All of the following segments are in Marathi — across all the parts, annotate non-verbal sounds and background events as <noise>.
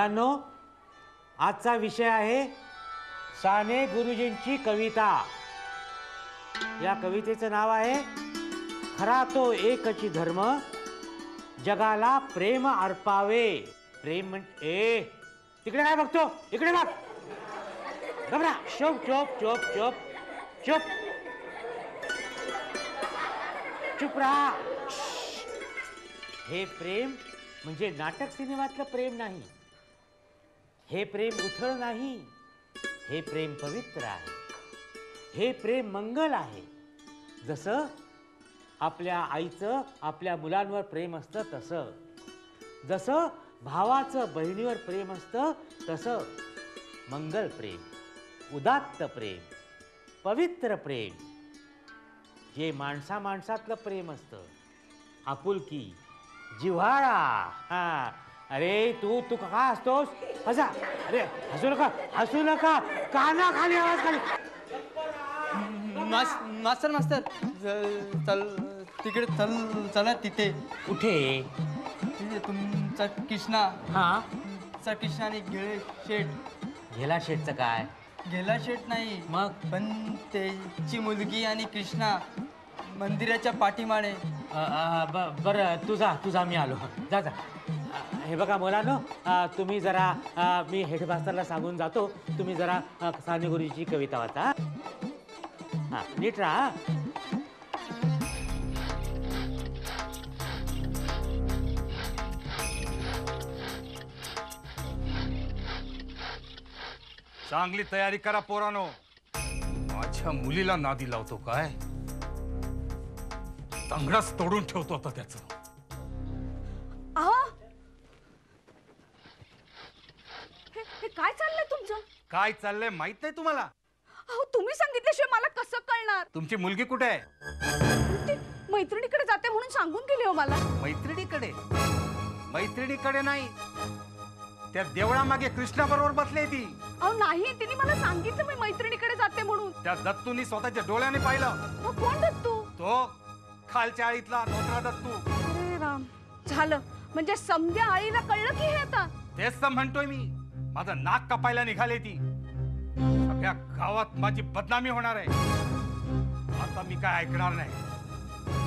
मुलांनो आजचा विषय आहे साने गुरुजींची कविता. या कवितेचं नाव आहे खरा तो एकची धर्म जगाला प्रेम अर्पावे. प्रेम म्हण ए तिकडे काय बघतो? इकडे बघ. घबरा. चोप चोप चोप चोप चुप चुप राहा. हे प्रेम म्हणजे नाटक सिनेमातलं प्रेम नाही. हे प्रेम उथळ नाही हे प्रेम पवित्र आहे हे प्रेम मंगल आहे. जसं आपल्या आईचं आपल्या मुलांवर प्रेम असतं तसं. जसं भावाचं बहिणीवर प्रेम असतं तसं. मंगल प्रेम उदात्त प्रेम पवित्र प्रेम. जे माणसा माणसातलं प्रेम असतं. आपुलकी जिव्हाळा. हा. अरे तू तू का असतोस हसा. अरे हसू नका हसू नका. काना खाली आवाज खाली. मास मास्तर मास्तर. ज- चल तिकडे चल चला तिथे. कुठे? तिथे तुमचा कृष्णा हा. तुमचा कृष्णा आणि गेळे शेठ. गेला शेटचं काय? गेला शेठ नाही. मग? पण त्याची मुलगी आणि कृष्णा मंदिराच्या पाठीमाने अ, अ, ब- बरं तुझा तुझा मी आलो. जा जा. अ, हे बघा मुलांनो अ, तुम्ही जरा अ, मी हेडमास्टरला सांगून जातो. तुम्ही जरा अ, साने गुरुजीची कविता वाचा. हा नीट राहा हा. चांगली तयारी करा पोरानो. माझ्या मुलीला नादी लावतो काय? तंगडाच तोडून ठेवतो आता त्याचं. अहो! हे हे काय चाललंय तुमचं? काय चाललंय माहीत नाही तुम्हाला? अहो तुम्ही सांगितल्याशिवाय मला कसं कळणार? तुमची मुलगी कुठे आहे? ती मैत्रिणीकडे जाते म्हणून सांगून गेली हो मला. मैत्रिणीकडे? मैत्रिणीकडे नाही. त्या देवळामागे कृष्णा बरोबर बसली ती. अहो नाही तिने मला सांगितलं मी मैत्रिणीकडे जाते म्हणून. त्या दत्तूनी स्वतःच्या डोळ्याने पाहिलं. मग कोण दत्तू? तो खालच्या आळीतला नोकरा दत्तू. अरे राम झालं. म्हणजे समध्या आईला कळलं की हे आता? तेच तर म्हणतोय मी. माझं नाक कापायला निघाले ती. सगळ्या गावात माझी बदनामी होणार आहे. आता मी काय ऐकणार नाही?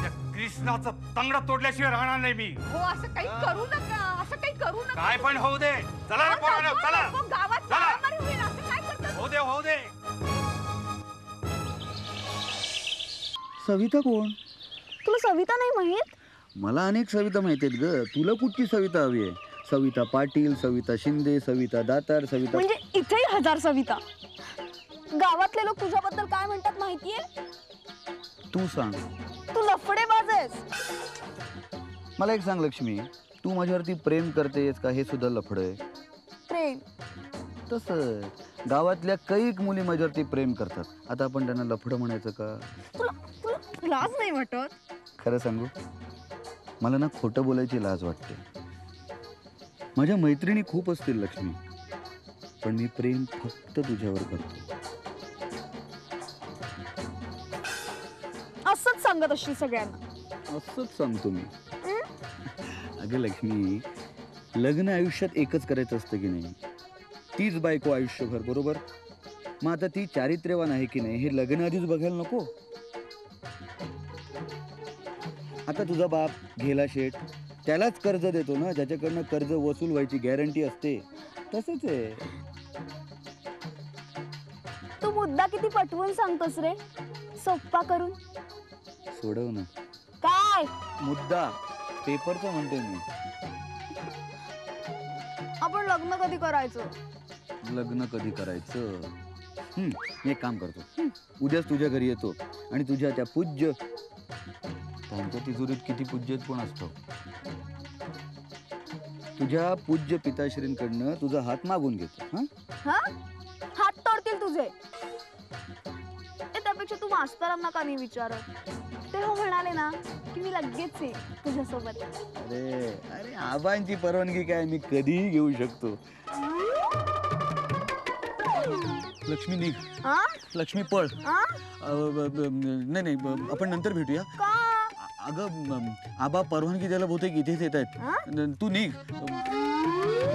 त्या कृष्णाचं तंगड तोडल्याशिवाय राहणार नाही मी. हो असं काही करू नका. असं काही करू नका. काय पण होऊ दे. चला रे अहो, पोरांनो, नको, चला. नको, गावात चला. मारामारी होईल असं काय करतात होऊ दे होऊ दे. सविता कोण? तुला सविता नाही माहीत? मला अनेक सविता माहिती आहेत ग. तुला कुठची सविता हवी आहे? सविता पाटील सविता शिंदे सविता दातार सविता म्हणजे इथेही हजार सविता. गावातले लोक तुझ्याबद्दल काय म्हणतात माहितीये? तू सांग. तू लफडेबाज आहेस. मला एक सांग लक्ष्मी. तू माझ्यावरती प्रेम करतेस का? हे सुद्धा लफड आहे. प्रेम. तसं गावातल्या कैक मुली माझ्यावरती प्रेम करतात. आता आपण त्यांना लफडं म्हणायचं का? तुला लाज नाही वाटत? खरं सांगू मला ना खोटं बोलायची लाज वाटते. माझ्या मैत्रिणी खूप असतील लक्ष्मी. पण मी प्रेम फक्त तुझ्यावर करतो. असंच सांगत असशील सगळ्यांना. असंच सांगतो मी. अगं लक्ष्मी लग्न आयुष्यात एकच करायचं असतं की नाही? तीच बायको आयुष्यभर बरोबर? मग आता ती चारित्र्यवान आहे की नाही हे लग्न आधीच बघायला नको? आता तुझा बाप घेला शेठ. त्यालाच कर्ज देतो ना ज्याच्याकडनं कर्ज वसूल व्हायची गॅरंटी असते. तसंच आहे. तू मुद्दा किती पटवून सांगतोस रे? सोप्पा करून. सोडव ना. काय? मुद्दा. पेपरचा म्हणतोय मी. आपण लग्न कधी करायचं? लग्न कधी करायचं? हं, मी एक काम करतो. उद्याच तुझ्या घरी येतो आणि तुझ्या त्या पूज्य त्यांच्या तिजोरीत किती पूज्य आहेत पण असतो? तुझ्या पूज्य पिताश्रींकडनं तुझा हात मागून घेतो हा? हा? हात तोडतील तुझे. ए, त्यापेक्षा तू मास्तरांना का नाही विचारत? ते हो म्हणाले ना की मी लगेच तुझ्यासोबत. अरे अरे आबांची परवानगी काय मी कधीही घेऊ शकतो. लक्ष्मी निघ. हा? लक्ष्मी पळ. हा? अ, ब- ब- नाही नाही ब- आपण नंतर भेटूया. का? अगं म- आबा परवानगी द्यायला बहुतेक इथेच येत? आहेत. तू निघ.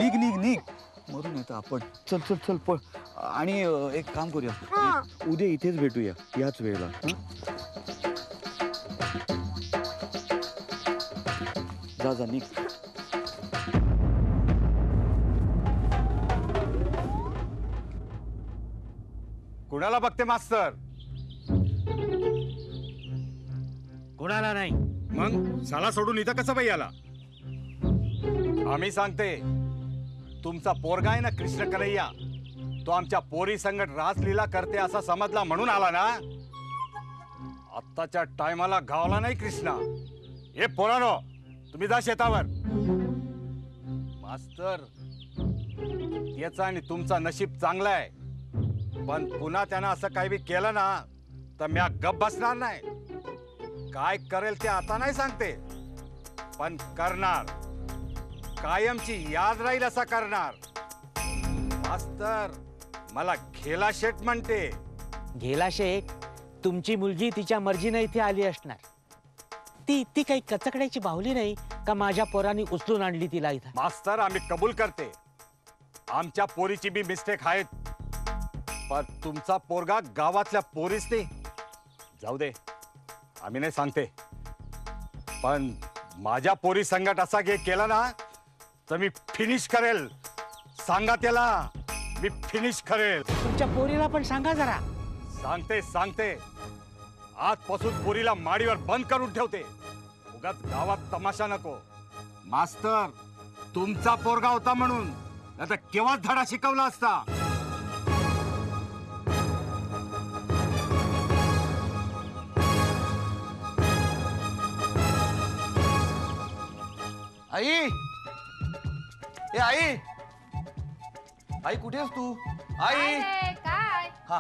निघ निघ निघ. मरून येतं आपण. चल चल चल पळ. आणि अं, एक काम करूया. हा. उद्या इथेच भेटूया याच वेळेला. हं? जा जा निघ. कुणाला बघते मास्तर? कोणाला नाही. मग साला सोडून इथं कसं बाई आला? आम्ही सांगते तुमचा पोरगा आहे ना कृष्ण कन्हैया तो आमच्या पोरी संगत रासलीला करते असा समजला म्हणून आला ना? आत्ताच्या टायमाला गावला नाही कृष्णा. हे पोरानो तुम्ही जा शेतावर. मास्तर याचा आणि तुमचा नशीब चांगला आहे. पण पुन्हा त्यानं असं काही बी केलं ना तर म्या गप बसणार नाही. काय करेल ते आता नाही सांगते. पण करणार. कायमची याद राहील असा करणार. मास्तर मला घेला शेट म्हणते. गेला शेख तुमची मुलगी तिच्या मर्जीने इथे आली असणार. ती ती काही कचकड्याची बाहुली नाही का माझ्या पोरांनी उचलून आणली तिला इथं? मास्तर आम्ही कबूल करते. आमच्या पोरीची बी मिस्टेक आहेत. पण तुमचा पोरगा गावातल्या पोरीच नाही जाऊ दे. आम्ही नाही सांगते. पण माझ्या पोरी संगट असा गे केला ना तर मी फिनिश करेल. सांगा त्याला मी फिनिश करेल. तुमच्या पोरीला पण सांगा जरा. सांगते सांगते. आजपासून पोरीला माडीवर बंद करून ठेवते. उगाच गावात तमाशा नको. मास्तर तुमचा पोरगा होता म्हणून. आता केव्हाच धडा शिकवला असता? आई. ए आई. आई कुठे आहेस तू? आई. काय काय? हा.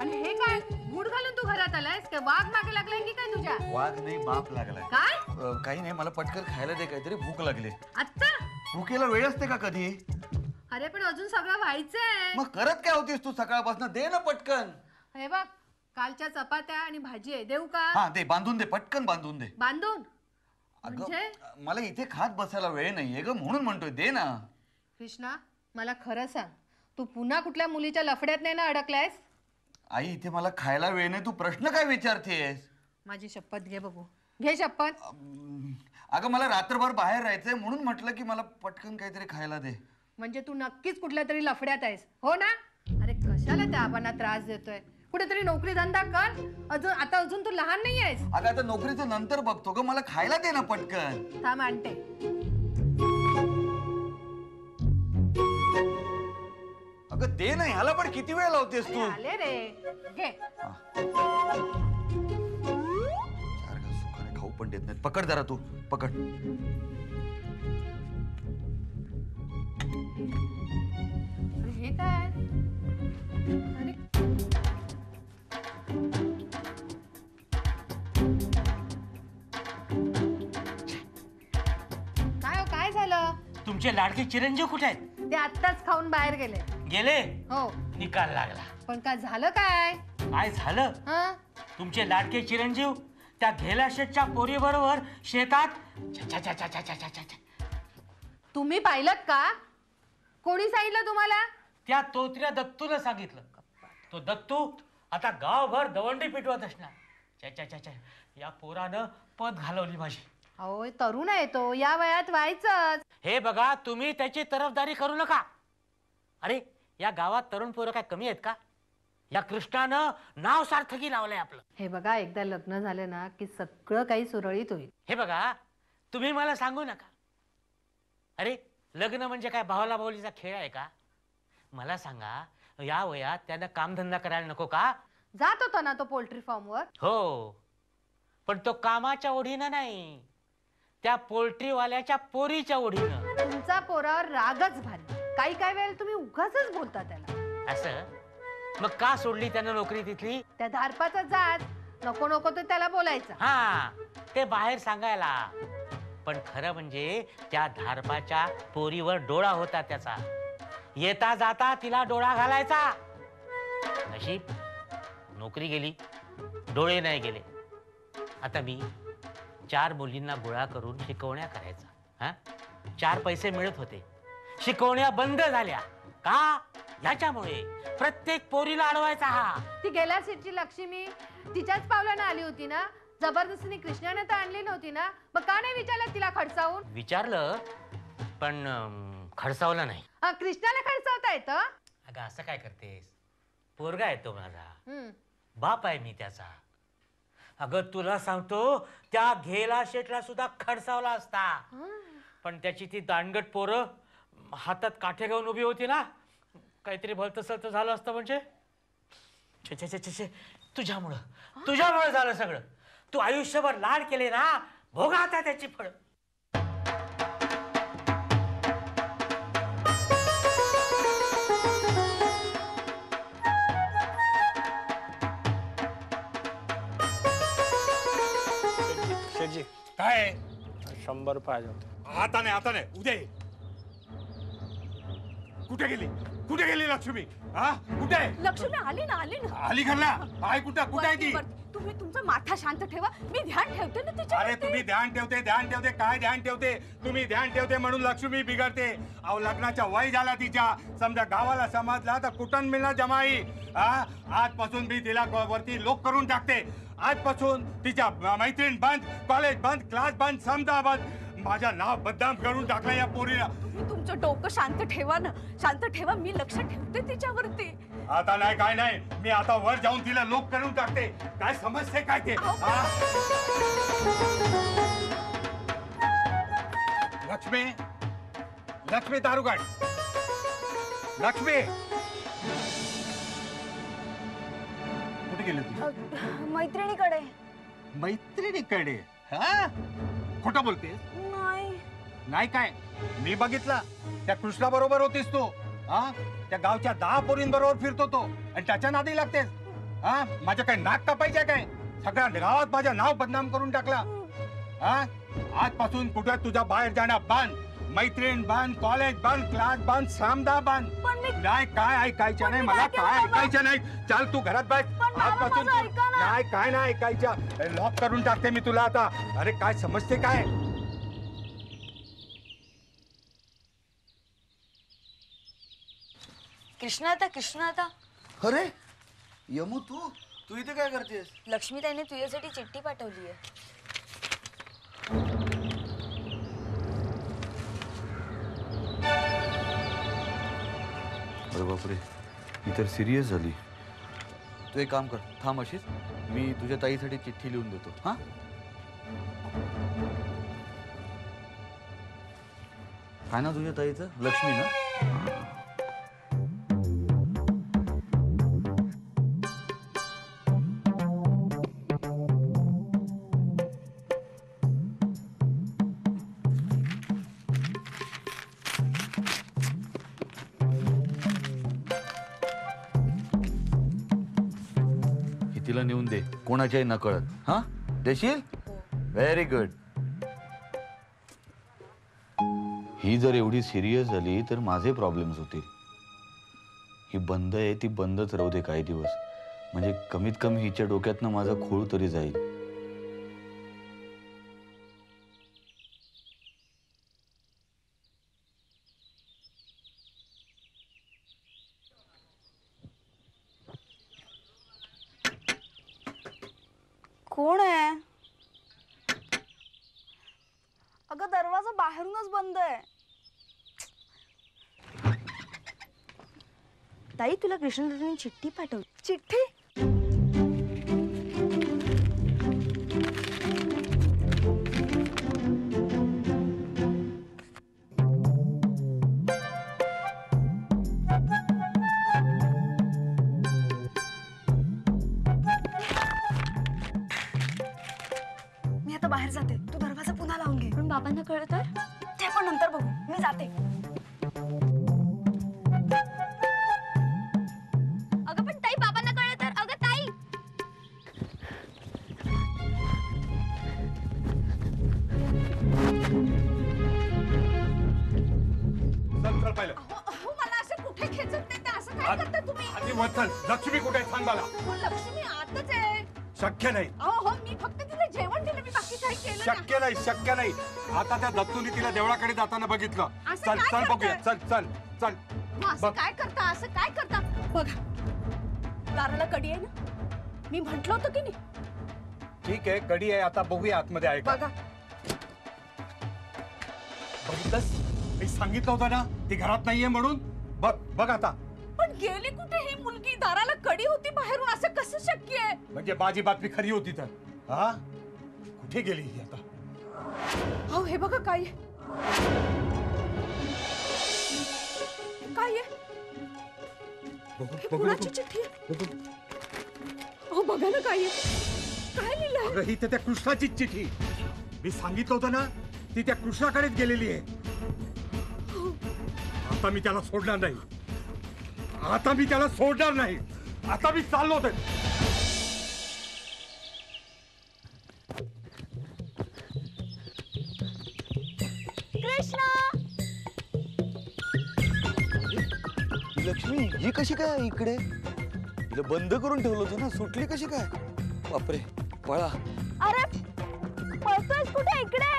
आणि हे काय? मूड घालून तू घरात आलायस? काय वाघ मागे लागलाय की काय तुझ्या? वाघ नाही बाप लागलाय. काय? अं, काही नाही मला पटकन खायला दे काहीतरी भूक लागली. आत्ता? भुकेला वेळ असते का कधी? अरे पण अजून सगळं व्हायचंय. मग करत काय होतीस तू सकाळपासून? दे ना पटकन. हे बघ कालच्या चपात्या आणि भाजी आहे. देऊ का? हा दे बांधून दे पटकन बांधून दे. बांधून? अगं म्हणजे? मला इथे खात बसायला वेळ नाहीये ग म्हणून म्हणतोय दे ना. कृष्णा मला खरं सांग तू पुन्हा कुठल्या मुलीच्या लफड्यात नाही ना अडकलायस? आई इथे मला खायला वेळ नाही तू प्रश्न काय विचारतेस? माझी शपथ घे बघू. घे शपथ. अं, अगं मला रात्रभर बाहेर राहायचंय म्हणून म्हटलं की मला पटकन काहीतरी खायला दे. म्हणजे तू नक्कीच कुठल्या तरी लफड्यात आहेस हो ना? अरे कशाला त्या आबांना त्रास देतोय? कुठेतरी नोकरी धंदा कर. अजून आता अजून तू लहान नाही आहेस. अगं आता नोकरीचं नंतर बघतो ग मला खायला दे ना पटकन. थांब आणते. अगं दे ना ह्याला पण किती वेळ लावतेस तू? आले रे. घे. सुखाने खाऊ पण देत नाही पकड जरा तू. पकड. अरे हे काय? अरे काय हो काय झालं? तुमचे लाडके चिरंजीव कुठे आहेत? ते आत्ताच खाऊन बाहेर गेले. गेले? हो. निकाल लागला. पण काय झालं काय? काय झालं? हं? तुमचे लाडके चिरंजीव त्या घेला शेटच्या पोरीबरोबर शेतात छा, छा, छा, छा, छा, छा, छा, छा, छा. तुम्ही पाहिलं का? कोणी सांगितलं तुम्हाला? त्या तोत्र्या दत्तूनं सांगितलं. तो दत्तू आता गावभर दवंडी पिटवत असणार. छा, छा. या पोरानं पद घालवली माझी. अहो तरुण आहे तो. या वयात व्हायचंच. हे बघा तुम्ही त्याची तरफदारी करू नका. अरे या गावात तरुण पोरं काय कमी आहेत का? या कृष्णानं नाव सार्थकी लावलंय आपलं. हे बघा एकदा लग्न झालं ना की सगळं काही सुरळीत होईल. हे बघा तुम्ही मला सांगू नका. अरे लग्न म्हणजे काय भावाला भावलीचा खेळ आहे का? मला सांगा या वयात त्यानं कामधंदा करायला नको का? जात होता ना तो पोल्ट्री फार्मवर. हो. पण तो कामाच्या ओढीनं नाही. त्या पोल्ट्रीवाल्याच्या पोरीच्या ओढीनं. तुमचा पोरावर रागच भारी. काही काही वेळेला तुम्ही उगाच बोलता त्याला. असं? मग का सोडली त्यानं नोकरी तिथली? त्या धारपाचा जात. नको नको तर त्याला बोलायचं. हा ते बाहेर सांगायला. पण खरं म्हणजे त्या धारपाच्या पोरीवर डोळा होता त्याचा. येता जाता तिला डोळा घालायचा. नशीब नोकरी गेली डोळे नाही गेले. आता मी चार मुलींना गोळा करून शिकवण्या करायचा. हा? चार पैसे मिळत होते. शिकवण्या बंद झाल्या. का? ह्याच्यामुळे प्रत्येक पोरीला अडवायचा हा. ती गेल्या सीटची लक्ष्मी तिच्याच पावलानं आली होती ना? जबरदस्तीने कृष्णाने तर आणली नव्हती ना? मग का नाही विचारलं तिला खडसावून? विचारलं पण अं, खडसावलं नाही. अं, कृष्णाला खडसावता येतं? अगं असं काय करतेस? पोरगा आहे तो माझा. हम्म. बाप आहे मी त्याचा. अगं तुला सांगतो त्या घेला शेटला सुद्धा खडसावला असता. पण त्याची ती दांडगट पोरं हातात काठे घेऊन उभी होती ना काहीतरी भलतं सलतं झालं असतं म्हणजे? छे छे छे छे छे तुझ्यामुळं. तुझ्यामुळं झालं सगळं. तू आयुष्यभर लाड केले ना भोगा आता त्याची फळ. शंभर पाहिजे होते. आता नाही आता नाही. उद्या ये. कुठे गेली? कुठे गेली लक्ष्मी? हा? कुठे? आहे? लक्ष्मी आली ना आली ना. आली घरला आई कुठं? कुठे आहे ती? वरती. तुम्ही तुमचा माथा शांत ठेवा. मी ध्यान ठेवते ना तिच्या अरे तुम्ही ध्यान ठेवते ध्यान ठेवते. काय ध्यान ठेवते? तुम्ही ध्यान ठेवते म्हणून लक्ष्मी बिघडते. अहो लग्नाच्या वय झाला तिच्या. समजा गावाला समजला तर कुठं मिळणार जमाई. हा? आजपासून मी तिला ग- वरती लोक करून टाकते. आजपासून तिच्या मैत्रीण बंद कॉलेज बंद क्लास बंद समजा बंद माझं नाव बदनाम करून टाकलं या पोरीला. तुम्ही तुमचं डोकं शांत ठेवा ना. शांत ठेवा मी लक्ष ठेवते तिच्यावरती. आता नाही काय नाही. मी आता वर जाऊन तिला लोक करून टाकते. काय समजते काय ते? लक्ष्मी? लक्ष्मी दारुगड लक्ष्मी? कुठे गेली तू? मैत्रिणीकडे. मैत्रिणीकडे? हा? खोटं बोलते नाही. नाही काय? मी बघितला. त्या कृष्णा बरोबर होतीस तू. हा? त्या गावच्या दहा पोरींबरोबर फिरतो तो. आणि त्याच्या नादी लागतेस. हा? माझ्या काय नाक कापायच्या काय? सगळ्या गावात माझं नाव बदनाम करून टाकला. हा? आजपासून कुठे तुझा बाहेर जाणं बंद. मैत्रीण बंद कॉलेज बंद क्लास बंद सामदा पण मी नाही काय ऐकायचं नाही मला काय? ऐकायचं नाही. चल तू घरात बस. बाबा, आजपासून माझं तू- ऐका ना. नाही काय नाही ऐकायचं. लॉक करून टाकते मी तुला आता. अरे काय समजते काय? कृष्णाता कृष्णाता अरे यमू तू? तू इथे काय करतेस? लक्ष्मी ताईने तुझ्यासाठी चिठ्ठी पाठवली आहे. बापरे. ही तर सिरियस झाली. तू एक काम कर. थांब अशीच. मी तुझ्या ताईसाठी चिठ्ठी लिहून देतो. हा? काय ना तुझ्या ताईचं? लक्ष्मी ना? कोणाच्याही नकळत. हा? देशील? व्हेरी गुड ही जर एवढी सिरियस झाली तर माझे प्रॉब्लेम्स होतील. ही बंद आहे ती बंदच राहू दे काही दिवस. म्हणजे कमीत कमी हिच्या डोक्यातनं माझा खूळ तरी जाईल कोण आहे अगं दरवाजा बाहेरूनच बंद आहे ताई चिठ्ठी पाठवली. चिठ्ठी? बघितलं. असं चल काय चल बघूया? चल चल चल. मग असं बघ. काय करता? असं काय करता? बघा. दाराला कडी आहे ना? मी म्हंटल होतं की नाही? ठीक आहे कडी आहे. आता बघूया आतमध्ये आहे का बघा. बघितलंस? मी सांगितलं होतं ना ती घरात नाहीये म्हणून. बघ बघ आता. पण गेली कुठे ही मुलगी? दाराला कडी होती बाहेरून. असं कसं शक्य आहे? म्हणजे माझी बातमी खरी होती तर. हा? कुठे गेली ही आता? अहो हे बघा काय आहे. काय आहे? हे कुणाची. चिठ्ठी. अहो बघा ना काय काय लिहिलंय अगं ही तर त्या कृष्णाचीच चिठी मी सांगितलं होतं ना ती त्या कृष्णाकडेच गेलेली आहे. आता मी त्याला सोडणार नाही. आता मी त्याला सोडणार नाही. आता मी चाललो होते. लक्ष्मी ही कशी काय इकडे? तिला बंद करून ठेवलं होतं ना सुटली कशी काय? बापरे पळा. अरे पळतोयस कुठे इकडे?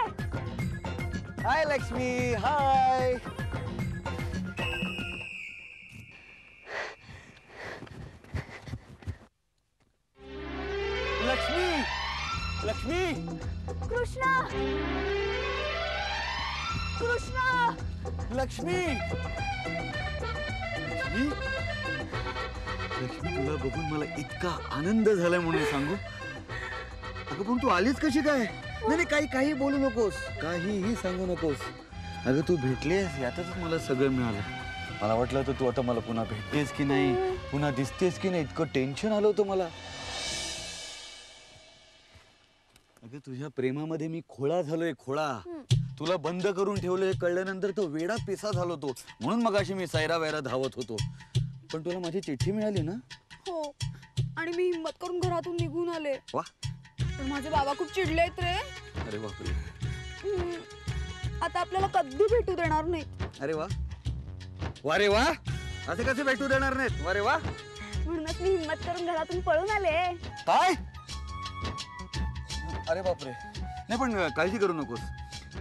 हाय लक्ष्मी हाय. लक्ष्मी लक्ष्मी. कृष्णा! कृष्णा! लक्ष्मी. आनंद झालाय म्हणून सांगू. अगं पण तू आलीच कशी काय? नाही नाही काही काही बोलू नकोस. काहीही सांगू नकोस. अगं तू भेटलीस यातच मला सगळं मिळालं. मला वाटलं होतं तू आता मला पुन्हा भेटतेस की नाही पुन्हा दिसतेस की नाही इतकं टेन्शन आलं होतं मला. अगं तुझ्या प्रेमामध्ये मी खोळा झालोय खोळा. तुला बंद करून ठेवलं हे कळल्यानंतर तो वेडा पिसा झालो तो. म्हणून मग अशी मी सायरा वैरा धावत होतो. पण तुला माझी चिठ्ठी मिळाली ना? हो. आणि मी हिंमत करून घरातून निघून आले. वा. पण माझे बाबा खूप चिडलेत रे. अरे बापरे. हम्म. आता आपल्याला कधी भेटू देणार नाही अरे वा. वा रे वा. असे कसे भेटू देणार नाहीत? वा रे वा. म्हणूनच मी हिंमत करून घरातून पळून आले. काय? अरे बापरे. नाही पण काळजी करू नकोस.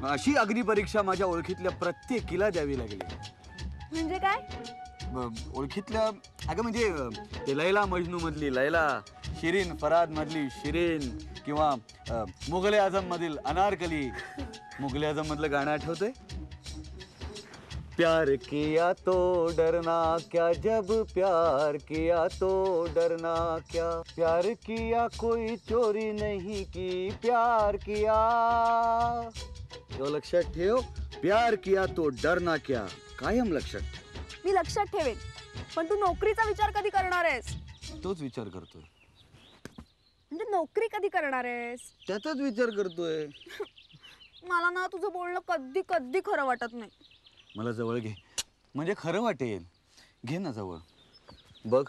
अशी अग्नी परीक्षा माझ्या ओळखीतल्या प्रत्येकीला द्यावी लागली. म्हणजे काय? ब- ओळखीतल्या अगं म्हणजे अं, ते लैला मजनू मधली लैला शिरीन फराद मधली शिरीन किंवा अं, मुघल आझम मधील अनारकली मुघल आझम मधलं गाणं आठवतंय? प्यार किया तो डरना क्या जब प्यार किया तो डरना क्या। प्यार किया कोई चोरी नहीं की प्यार किया। तो लक्षात ठेव प्यार किया तो डरना क्या कायम लक्षात ठेव। मी लक्षात ठेवेन. पण तू नोकरीचा विचार कधी करणार आहेस? तोच विचार करतोय. म्हणजे नोकरी कधी करणार आहेस? त्याचाच विचार करतोय. मला ना तुझं बोलणं कधी कधी खरं वाटत नाही. मला जवळ घे. म्हणजे खरं वाटेल. घे ना जवळ. बघ.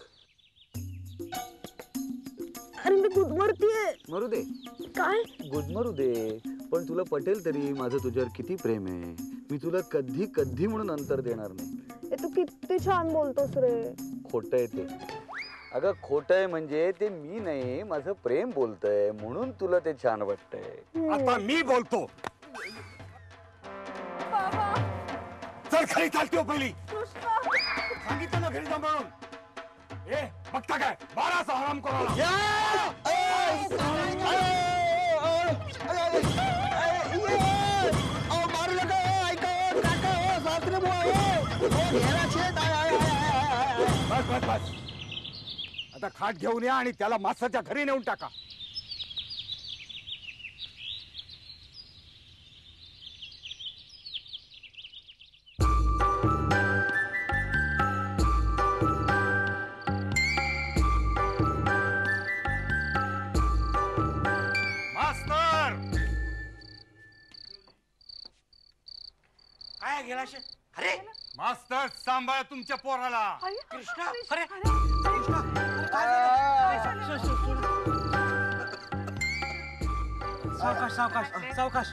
अरे मी गुदमरतीये. मरू दे. काय? गुदमरू दे. पण तुला पटेल तरी माझं तुझ्यावर किती प्रेम आहे मी तुला कधी कधी म्हणून अंतर देणार नाही ए, तू किती छान बोलतोस रे खोटं आहे ते अगं खोटं आहे म्हणजे ते मी नाही माझं प्रेम बोलतंय म्हणून तुला ते छान वाटतंय आता मी बोलतो चल खाली चालते हो पहिली सांगितलं ना घरी जा म्हणून ए बघता काय बाराचा हराम करा बस बस बस. आता खाट घेऊन या आणि त्याला मासाच्या घरी नेऊन टाका. मास्तर! काय गेला शे? मास्तर सांभाळा तुमच्या पोराला. कृष्णा अरे. सावकाश सावकाश सावकाश.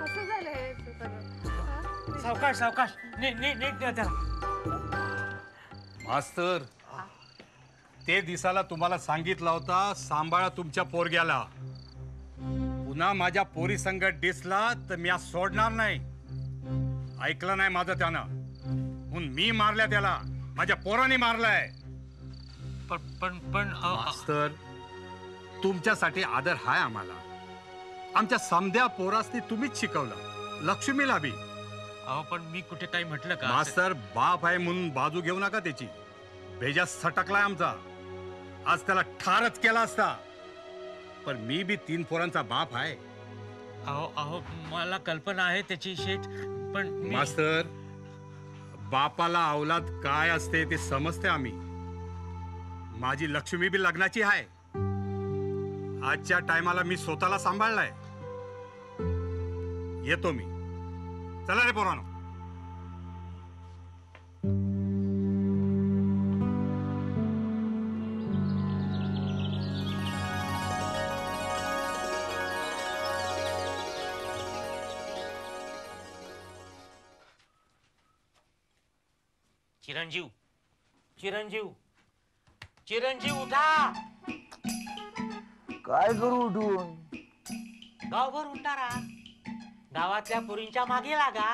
कसं झालं हे सगळं? सावकाश सावकाश. नीट नीट नीट द्या त्याला. मास्तर ते दिसाला तुम्हाला सांगितला होता सांभाळा तुमच्या पोरग्याला. पुन्हा माझ्या पोरी संगत दिसला तर मी आज सोडणार नाही. ऐकलं नाही माझं त्यानं. म्हणून मी मारल्या त्याला. माझ्या पोराने मारलाय. पण पण पण अ- अ- मास्तर तुमच्यासाठी आदर हाय आम्हाला. आमच्या समध्या पोरासनी तुम्हीच शिकवलं. लक्ष्मीला बी. अहो पण मी कुठे काही म्हटलं का? मास्तर बाप आहे म्हणून बाजू घेऊ नका त्याची. भेजा सटकलाय आमचा. आज त्याला ठारच केला असता. पण मी बी तीन पोरांचा बाप आहे. अहो अहो मला कल्पना आहे त्याची शेठ. पण मी- मास्तर बापाला अवलाद काय असते ते समजते आम्ही. माझी लक्ष्मी बी लग्नाची आहे आजच्या टायमाला मी स्वतःला सांभाळलाय. येतो मी. चला रे पोरानो. चिरंजीव. चिरंजीव. चिरंजीव उठा. काय करू उठून? गावभर उठारा गावातल्या पुरींच्या मागे लागा.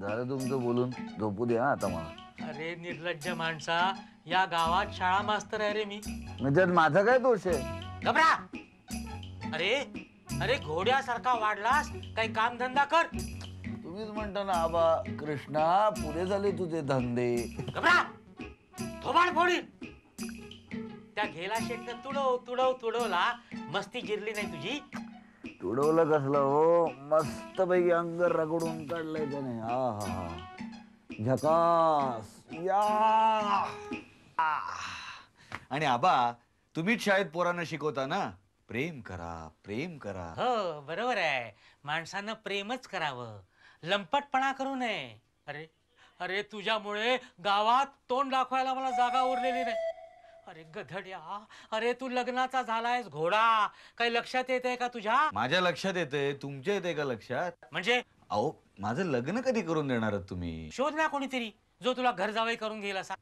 झालं तुमचं बोलून? झोपू द्या हा आता मला. अरे निर्लज्ज माणसा या गावात शाळा मास्तर आहे रे मी. त्यात माझा काय दोष आहे? घबरा. अरे अरे घोड्यासारखा वाढलास काही काम धंदा कर. तुम्हीच म्हणता ना आबा कृष्णा पुरे झाले तुझे धंदे. घबरा थोबाड फोडीन. त्या घेला शेटनं तुडव तुडव तुडवला मस्ती जिरली नाही तुझी. तुडवलं कसलं हो? मस्त पैकी अंग रगडून काढलंय त्याने. हा हा हा. झकास. या. आणि आबा तुम्हीच शाळेत पोरांना शिकवता ना? प्रेम करा प्रेम करा. हो बरोबर आहे. माणसानं प्रेमच करावं. लंपटपणा करू नये. अरे अरे तुझ्यामुळे गावात तोंड दाखवायला मला जागा उरलेली नाही. अरे गधड्या अरे तू लग्नाचा झालायस घोडा. काही लक्षात येत आहे का तुझ्या? माझ्या लक्षात येते तुमच्या येते का लक्षात? म्हणजे? अहो माझं लग्न कधी करून देणार आहात तुम्ही? शोध ना कोणीतरी जो तुला घर जावई करून घेईल असा.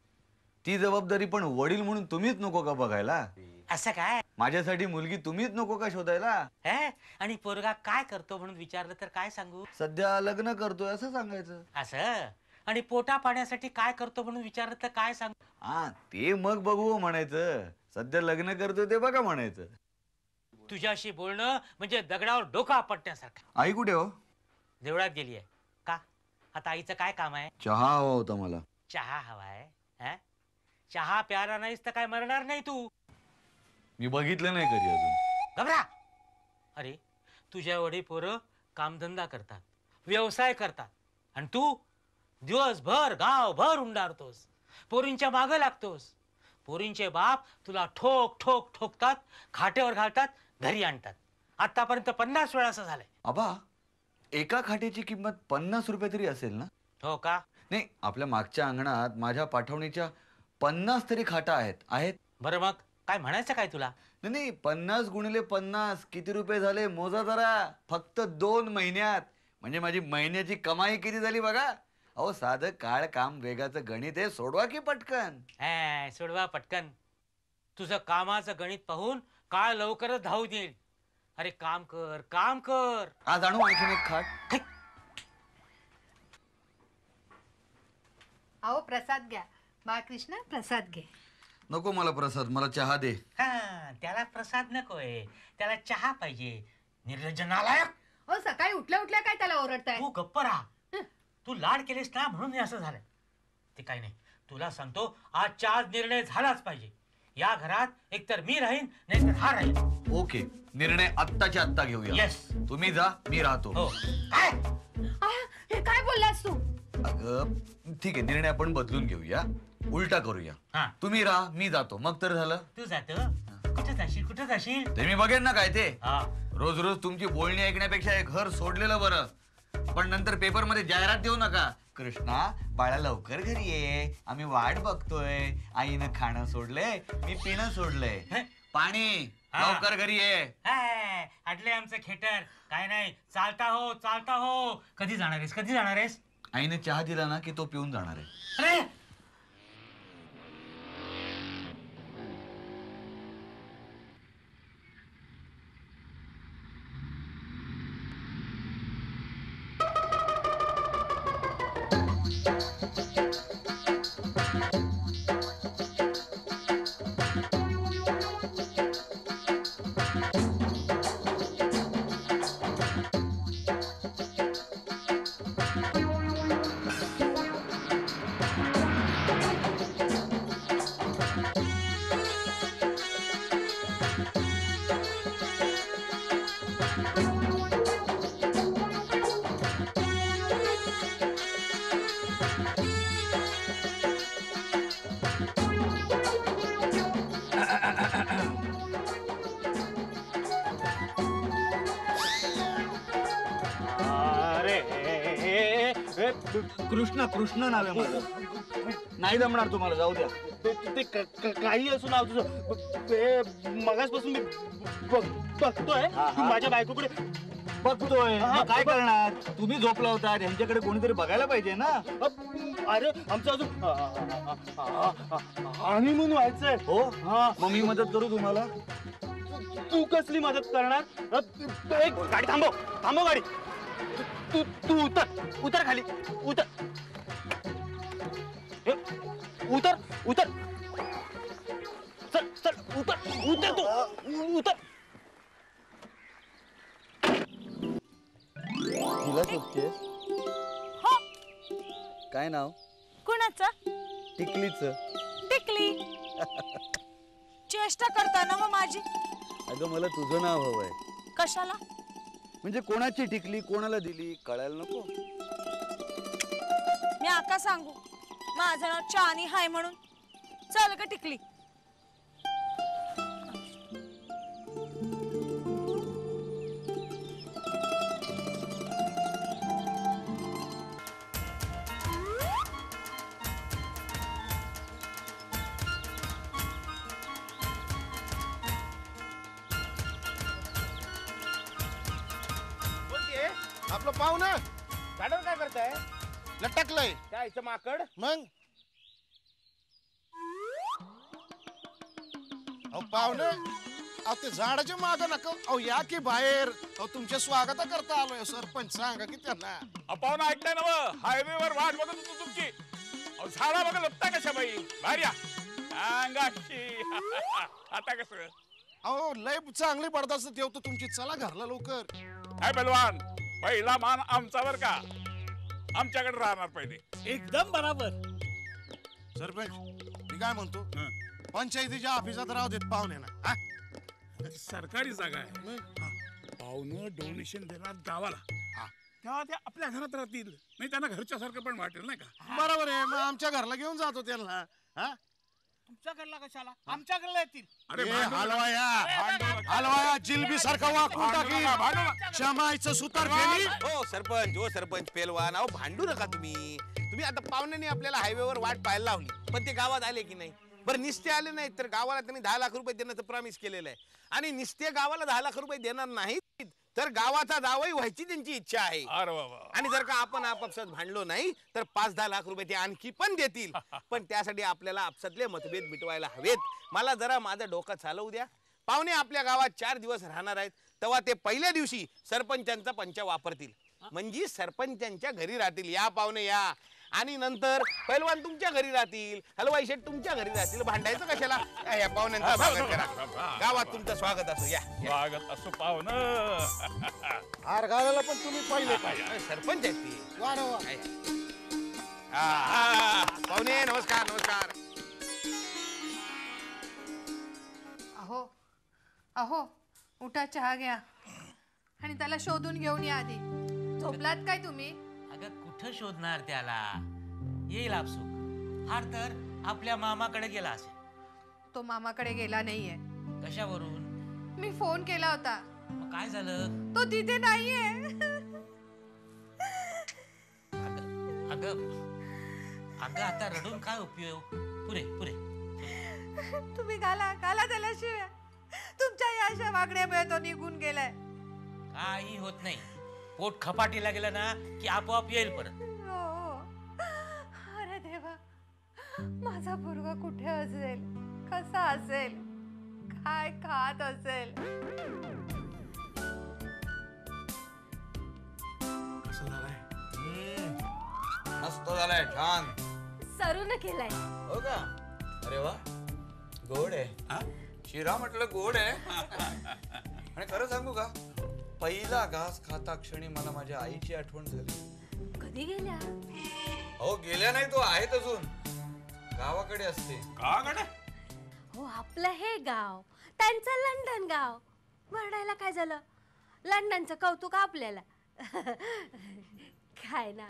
ती जबाबदारी पण वडील म्हणून तुम्हीच नको का बघायला? असं काय? माझ्यासाठी मुलगी तुम्हीच नको का शोधायला? हे? आणि पोरगा काय करतो म्हणून विचारलं तर काय सांगू? सध्या लग्न करतोय असं सांगायचं. असं? आणि पोटा पाण्यासाठी काय करतो म्हणून विचारलं तर काय सांगू? हा ते मग बघू म्हणायचं. सध्या लग्न करतोय ते बघा म्हणायचं. तुझ्याशी बोलणं म्हणजे दगडावर डोकं आपटण्यासारखं. आई कुठे हो? देवळात गेली आहे. का? आता आईचं काय काम आहे? चहा हवा होता मला. चहा हवाय? हं? चहा प्यारा नाहीस तर काय मरणार नाही तू? मी बघितलं नाही कधी अजून. घबरा! अरे तुझ्या वडील पोरं कामधंदा करतात व्यवसाय करतात आणि तू दिवसभर गावभर उंडारतोस पोरींच्या मागं लागतोस. पोरींचे बाप तुला ठोक ठोक ठोकतात खाटेवर घालतात घरी आणतात. आतापर्यंत पन्नास वेळा असं झालंय. आबा एका खाटेची किंमत पन्नास रुपये तरी असेल ना? हो का? नाही आपल्या मागच्या अंगणात माझ्या पाठवणीच्या पन्नास तरी खाटा आहेत आहेत. बरं मग काय म्हणायचं काय तुला? नाही, नाही पन्नास गुणिले पन्नास किती रुपये झाले मोजा जरा. फक्त दोन महिन्यात. म्हणजे माझी महिन्याची कमाई किती झाली बघा? अहो साधं काळ काम वेगाचं गणित आहे सोडवा की पटकन. हा सोडवा पटकन. तुझं कामाचं गणित पाहून काळ लवकरच धावू देईल अरे काम कर काम कर. आज आणू आणखीन एक खाट. अहो प्रसाद घ्या. बाळकृष्ण प्रसाद घे. नको मला प्रसाद मला चहा दे. हा त्याला प्रसाद नकोय. त्याला चहा पाहिजे. निर्लज्ज नालायक अहो सकाळी उठल्या उठल्या काय त्याला ओरडताय? तू गप्प राहा. तू लाड केलेस ना म्हणून हे असं झालं ते काय नाही. तुला सांगतो आजच्या आज निर्णय झालाच पाहिजे. या घरात एकतर मी राहीन नाही तर हा राहील. ओके निर्णय आत्ताच्या आत्ता घेऊया. Yes. तुम्ही जा मी राहतो. हो. काय? आ, हे काय बोललास तू? अगं ठीक आहे निर्णय आपण बदलून घेऊया. उलटा करूया. हा. तुम्ही राहा मी जातो. मग तर झालं. तू जात? कुठे जाशील? कुठे जाशील? ते मी बघेन ना काय ते. हा. रोज रोज तुमची बोलणी ऐकण्यापेक्षा हे घर सोडलेलं बरं. पण नंतर पेपरमध्ये जाहिरात देऊ नका. कृष्णा बाळा लवकर घरी ये. आम्ही वाट बघतोय. आईनं खाणं सोडलंय मी पिणं सोडलंय? पाणी हा. लवकर घरी ये. हाय, आटले आमचं खेटर. काय नाही चालता हो चालता हो. कधी जाणार आहेस? कधी जाणार आहेस? आईने चहा दिला ना की तो पिऊन जाणार आहे. अरे कृष्ण कृष्ण नाव आहे माझं नाही जमणार तुम्हाला जाऊ द्या. ते- ते क- क- काही असू नाव तुझं ते मगासपासून मी बघ- बघतोय. तू माझ्या बायकोकडे बघतोय. मग काय करणार? तुम्ही झोपला होता यांच्याकडे कोणीतरी बघायला पाहिजे ना? अरे आमचं अजून हनीमून व्हायचंय. हो? हा. मग मी मदत करू तुम्हाला? तू कसली मदत करणार? अ, तू एक गाडी थांबव. थांबव गाडी. तू तू उतर. उतर खाली. उतर. उतर उतर. चल चल उतर उतर तू उ- उतर. तिला शोधतेस? हो. काय नाव? कुणाचा? टिकलीच. टिकली. चेष्टा करताना मग माझी? अगं मला तुझं नाव हवंय कशाला? म्हणजे कोणाची टिकली कोणाला दिली? कळायला नको? मी आका सांगू. माझं नाव चानी हाय म्हणून. चल ग टिकली. आपलं पाहुणं. ना मॅडम काय करताय? लटकलंय. काय इथं माकड? मग? अहो पाहुणे अहो ते झाडाच्या माग नका. अहो या की बाहेर. अहो तुमच्या स्वागत करता आलोय सरपंच. सांगा की त्यांना. पाहुणा ऐकताय ना हायवेवर वाट बघत होतो तुमची. अहो, झाडा बघा लपता कशा बाई? बाहेर या. अंगाशी <laughs> आता कसं? अहो लय चांगली पडदास्त ठेवतो तुमची. चला घरला लवकर. काय बलवान. पहिला मान आमचा बर का? आमच्याकडे राहणार पहिले. एकदम बराबर. सरपंच मी काय म्हणतो? पंचायतीच्या ऑफिसात राहू देत पाहुणे ना हा? सरकारी जागा आहे. पाहुणं डोनेशन देणार गावाला. तेव्हा ते आपल्या घरात राहतील. नाही त्यांना घरच्या सारखं पण वाटेल नाही का? बरोबर आहे. मग आमच्या घरला घेऊन जातो त्यांना हा? तुमच्याकडला कशाला? आमच्याकडला येतील. अरे ए, भांडू नका. हलवाया. भांडू नका. हलवाया जिलबी सारखा वाकून भांडू टाकी नका, भांडू नका. शमायचं सुतार फेली हो सरपंच हो सरपंच पेलवान. अहो भांडू नका तुम्ही. तुम्ही आता पाहुण्याने आपल्याला हायवेवर वाट पाहायला लावली. पण ते गावात आले की नाही? बरं निस्ते आले नाहीत तर गावाला त्यांनी दहा लाख रुपये देण्याचं प्रॉमिस केलेलं आहे. आणि निस्ते गावाला दहा लाख रुपये देणार नाहीत तर गावाचा दावाही व्हायची त्यांची इच्छा आहे. अरे आणि जर का आपण आपापसात भांडलो नाही तर पाच दहा लाख रुपये ते आणखी पण देतील. <laughs> पण त्यासाठी आपल्याला आपसातले मतभेद मिटवायला हवेत. मला जरा माझं डोकं चालवू द्या. पाहुणे आपल्या गावात चार दिवस राहणार आहेत तेव्हा ते पहिल्या दिवशी सरपंचांचा पंच वापरतील. म्हणजे सरपंचांच्या घरी राहतील. या पाहुणे या. आणि नंतर पैलवान तुमच्या घरी राहतील हलवाई शेठ तुमच्या घरी राहतील भांडायचं कशाला? या, या पाहुण्यांचं स्वागत करा. गावात तुमचं स्वागत असो या. स्वागत असो पाहुणं. <laughs> हार घालायला पण तुम्ही पहिले अरे, सरपंच आहेत ते. काय? हा, हा. पाहुणे नमस्कार नमस्कार. अहो अहो उठा चहा घ्या. आणि त्याला शोधून घेऊन या आधी. झोपलात काय तुम्ही? कुठं शोधणार त्याला? येईल आपसूक. फार तर आपल्या मामाकडे गेला असेल. तो मामाकडे गेला नाहीये. कशावरून? मी फोन केला होता. मग काय झालं? तो तिथे नाहीये. अगं अगं अगं आता रडून काय उपयोग? पुरे पुरे. तुम्ही घाला घाला त्याला शिव्या. तुमच्या या अशा वागण्यामुळे तो निघून गेलाय. काही होत नाही. पोट खपाटीला गेलं ना की आपोआप येईल परत. हो. अरे देवा. माझा पोरगा कुठे असेल? कसा असेल? काय खात असेल? मस्त झालंय? झालाय छान. सरून केलाय. हो का? अरे वा. गोड आहे. शिरा म्हटलं गोड आहे. <laughs> आणि खरं सांगू का? पहिला घास खाता क्षणी मला माझ्या आईची आठवण झाली. कधी गेल्या? हो गेल्या नाही तो आहेत अजून. गावाकडे असते. गावाकडे? हो आपलं हे गाव. त्यांचं लंडन गाव. वरडायला काय झालं? लंडनचं कौतुक आपल्याला. काय ना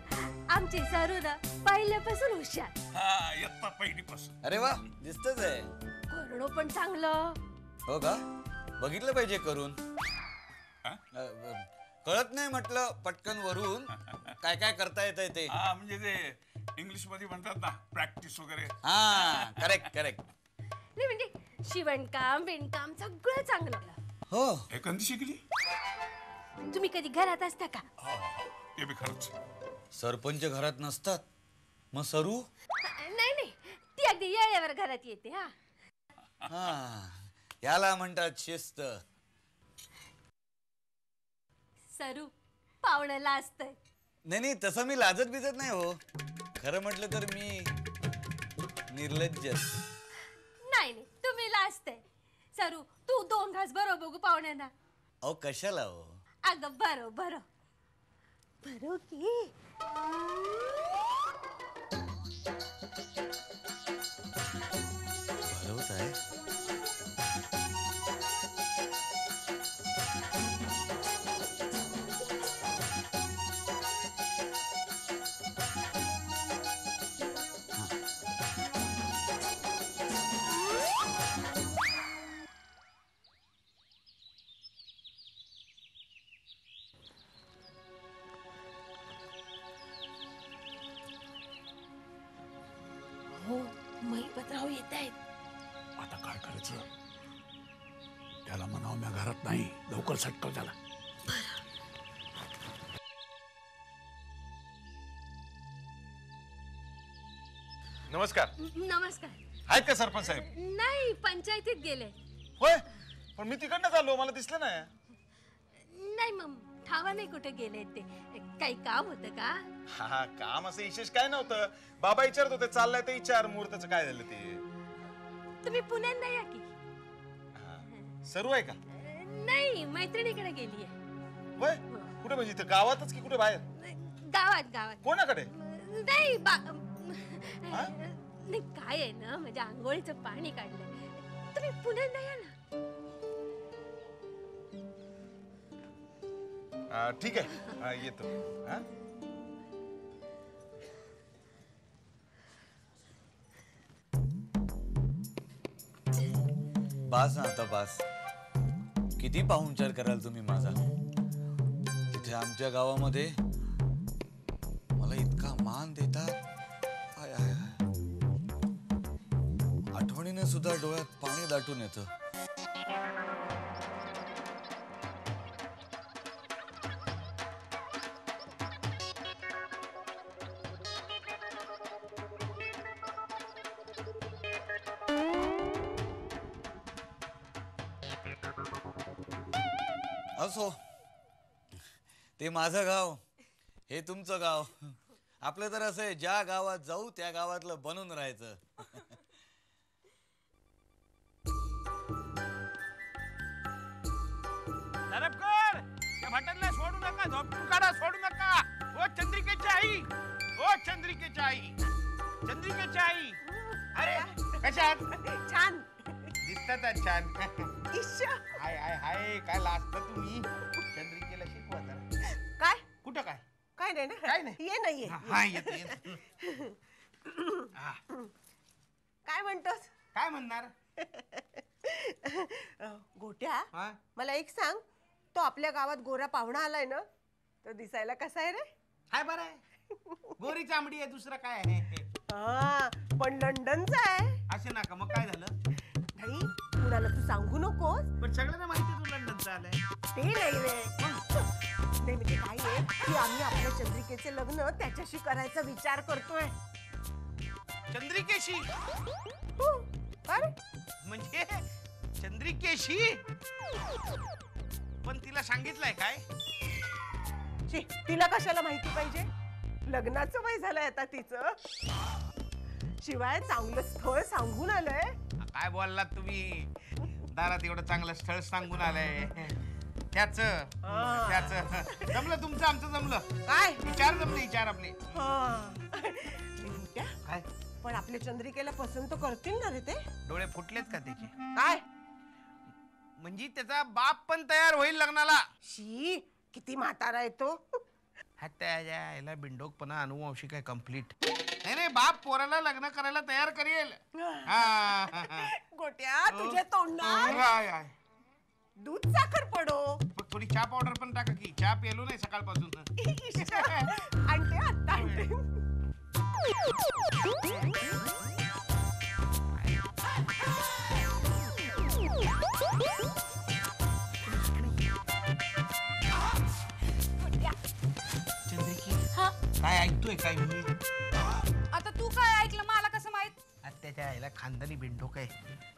आमची सरू ना पहिल्यापासून हुशार. हा पहिलीपासून. अरे वा दिसतच आहे. करणं पण चांगलं. हो का? बघितलं पाहिजे करून. कळत नाही म्हटलं पटकन वरून काय काय करता येत ते. हा म्हणजे ते इंग्लिशमध्ये म्हणतात ना प्रॅक्टिस वगैरे. हा करेक्ट करेक्ट नाही म्हणजे शिवणकाम विणकाम सगळं चांगलं हो. हे कधी शिकली? तुम्ही कधी घरात असता का? ते बी खरंच. सरपंच घरात नसतात. मग सरू? नाही नाही. ती अगदी येळेवर घरात येते हा. हा याला म्हणतात शिस्त. सरू पाहुण्याला असतंय. नाही नाही तसं मी लाजत बिजत नाही हो. खरं म्हटलं तर मी निर्लज्ज नाही नाही तुम्ही लाजतंय. सरू तू दोन घास बरो बघू पाहुण्यांना अहो कशाला हो? अगं बरो बरो बरो की? भरवत आहे नमस्कार. नमस्कार. आहेत का सरपंच साहेब? नाही पंचायतीत गेले. होय? पण मी तिकडनं चाललो मला दिसलं नाही. नाही मग ठावा नाही कुठे गेले ते. काही काम होतं का? हा काम असं विशेष काय नव्हतं. बाबा विचारत होते चाललंय ते विचार मुहूर्ताचं काय झालं ते? तुम्ही पुण्यांदा या की? सरू आहे का? नाही मैत्रिणीकडे गेलीये होय? कुठे म्हणजे इथं गावातच की कुठे बाहेर? गावात गावात. कोणाकडे? नाही बा नाही काय आहे ना म्हणजे आंघोळीचं पाणी काढलंय. तुम्ही पुण्यांदा या ना. ठीक आहे. हा, येतो. हा? बास ना आता बास. किती पाहुणचार कराल तुम्ही माझा? तिथे आमच्या गावामध्ये मला इतका मान देतात. पाहिल्याने सुद्धा डोळ्यात पाणी दाटून येतं. असो. ते माझं गाव हे तुमचं गाव. आपलं तर असं आहे ज्या गावात जाऊ त्या गावातलं बनून राहायचं. हा, हा येतो. हा, काय म्हणतोस? काय म्हणणार? गोट्या हा? मला एक सांग तो आपल्या गावात गोरा पाहुणा आलाय ना तो दिसायला कसा आहे रे? हाय बरं आहे. गोरी चांबडी आहे दुसरं काय आहे? हा पण लंडनचा आहे. असे नका मग काय झालं? नाही कुणाला तू सांगू नकोस. पण सगळ्यांना माहिती तू लंडनचं आलंय. ते नाही रे. नाही म्हणजे काय आहे की आम्ही आपल्या चंद्रिकेचे लग्न त्याच्याशी करायचा विचार करतोय. चंद्रिकेशी? हो, अरे. म्हणजे चंद्रिकेशी? पण तिला सांगितलंय काय? शी, तिला कशाला माहिती पाहिजे? लग्नाचं वय झालंय आता तिचं. शिवाय चांगलं स्थळ सांगून आलंय. काय बोललात तुम्ही? दारात एवढं चांगलं स्थळ सांगून आलंय. त्याच. त्याच. जमलं तुमचं आमचं जमलं. काय? विचार जमले विचार आपले. हा. बिंट्या, काय? पण आपल्या चंद्रिकेला पसंत करतील ना रे ते? डोळे फुटलेत का त्याचे? काय? म्हणजे त्याचा बाप पण तयार होईल लग्नाला. शी किती म्हातारा आहे तो. हा त्याच्या याला बिंडोकपणा अनुवंशी काय कंप्लीट नाही नाही बाप पोराला लग्न करायला तयार करेल. हा, हा, हा. गोट्या तुझ्या तोंडात. हाय, हाय. दूध साखर पडो. पण थोडी चहा पावडर पण टाका की चहा पेलो नाही सकाळपासून <laughs> आणते आत्ता आणते चंद्रिकी काय ऐकतोय काय मी? आता तू काय ऐकलं मला कसं माहीत? त्याच्या आईला खानदानी बिंडोक आहे.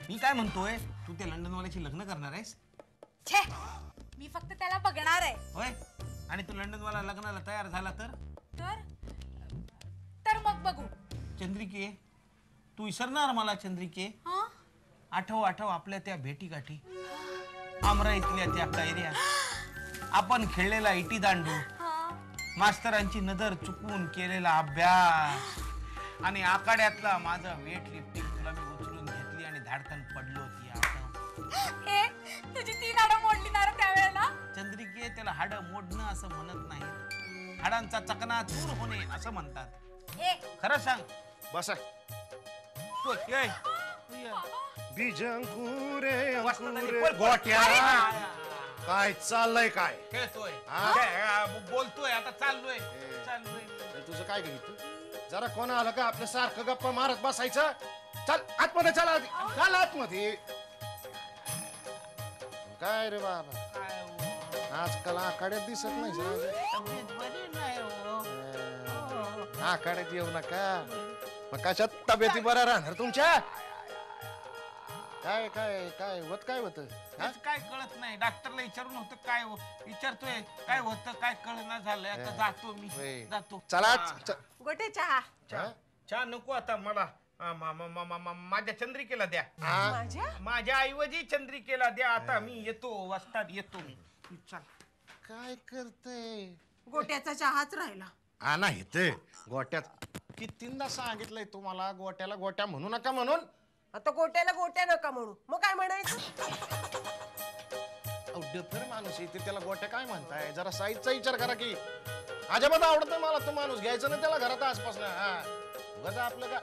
मी काय म्हणतोय तू त्या लंडनवाल्याशी लग्न करणार आहेस? छे. मी फक्त त्याला बघणार आहे. होय? आणि तू लंडनवाला लग्नाला तयार झाला तर? तर? तर मग बघू. चंद्रिके तू विसरणार मला चंद्रिके. हा? आठव आठव आपल्या त्या भेटी गाठी आमरा इथल्या त्या कैऱ्या. आपण खेळलेला इटी दांडू. मास्तरांची नजर चुकवून केलेला अभ्यास. आणि आखाड्यातला माझा वेट लिफ्टिंग तुला मी उचलून घेतली आणि धाडकन पडलो. हे तुझी तीन हाडं मोडली ना रे त्यावेळेला? चंद्रिके त्याला हाड मोडणं असं म्हणत नाही हाडांचा चकना चूर होणे असं म्हणतात. ए खरं सांग. बसा. तू ये. ये. बीज अंकुरे. अंकुरे. गोट्या. काय चाललंय काय? खेळतोय. हा? हा, बोलतोय आता चाललोय. चाललोय. तुझं काय घे तू? जरा कोण आलं का आपल्या सारखं गप्पा मारत बसायचं? चल आतमध्ये चला आधी. चल आतमध्ये. काय रे बाबा? काय हो? आजकाल आखाड्यात दिसत नाही तब्येत बरी नाही हो. आखाड्यात येऊ नका. मग कशात तब्येती बऱ्या राहणार तुमच्या? काय काय काय होत काय होत? तेच काय कळत नाही. डॉक्टरला विचारून होतं काय हो- विचारतोय काय होतं काय कळना झालंय? आता जातो मी. होय. जातो. चला हा. च- गोटे चहा. चहा चहा नको आता मला. मा- मा- मा- मा- मा- माझ्या चंद्रिकेला द्या. हा? माझ्या? माझ्या ऐवजी चंद्रिकेला द्या. आता मी येतो वाजतात येतो मी. चल. काय करते गोट्याचा चहाच राहिला. हा नाही ते गोट्यात कितींदा सांगितलंय तुम्हाला गोट्याला गोट्या म्हणू नका म्हणून. आता गोट्याला गोट्या नका म्हणू. मग काय म्हणायचं? डफर माणूस आहे ते त्याला गोट्या काय म्हणताय? जरा साईजचा विचार करा की. अजिबात आवडत नाही मला तो माणूस घ्यायचा ना त्याला घरात आसपास हा. उगाच आपलं का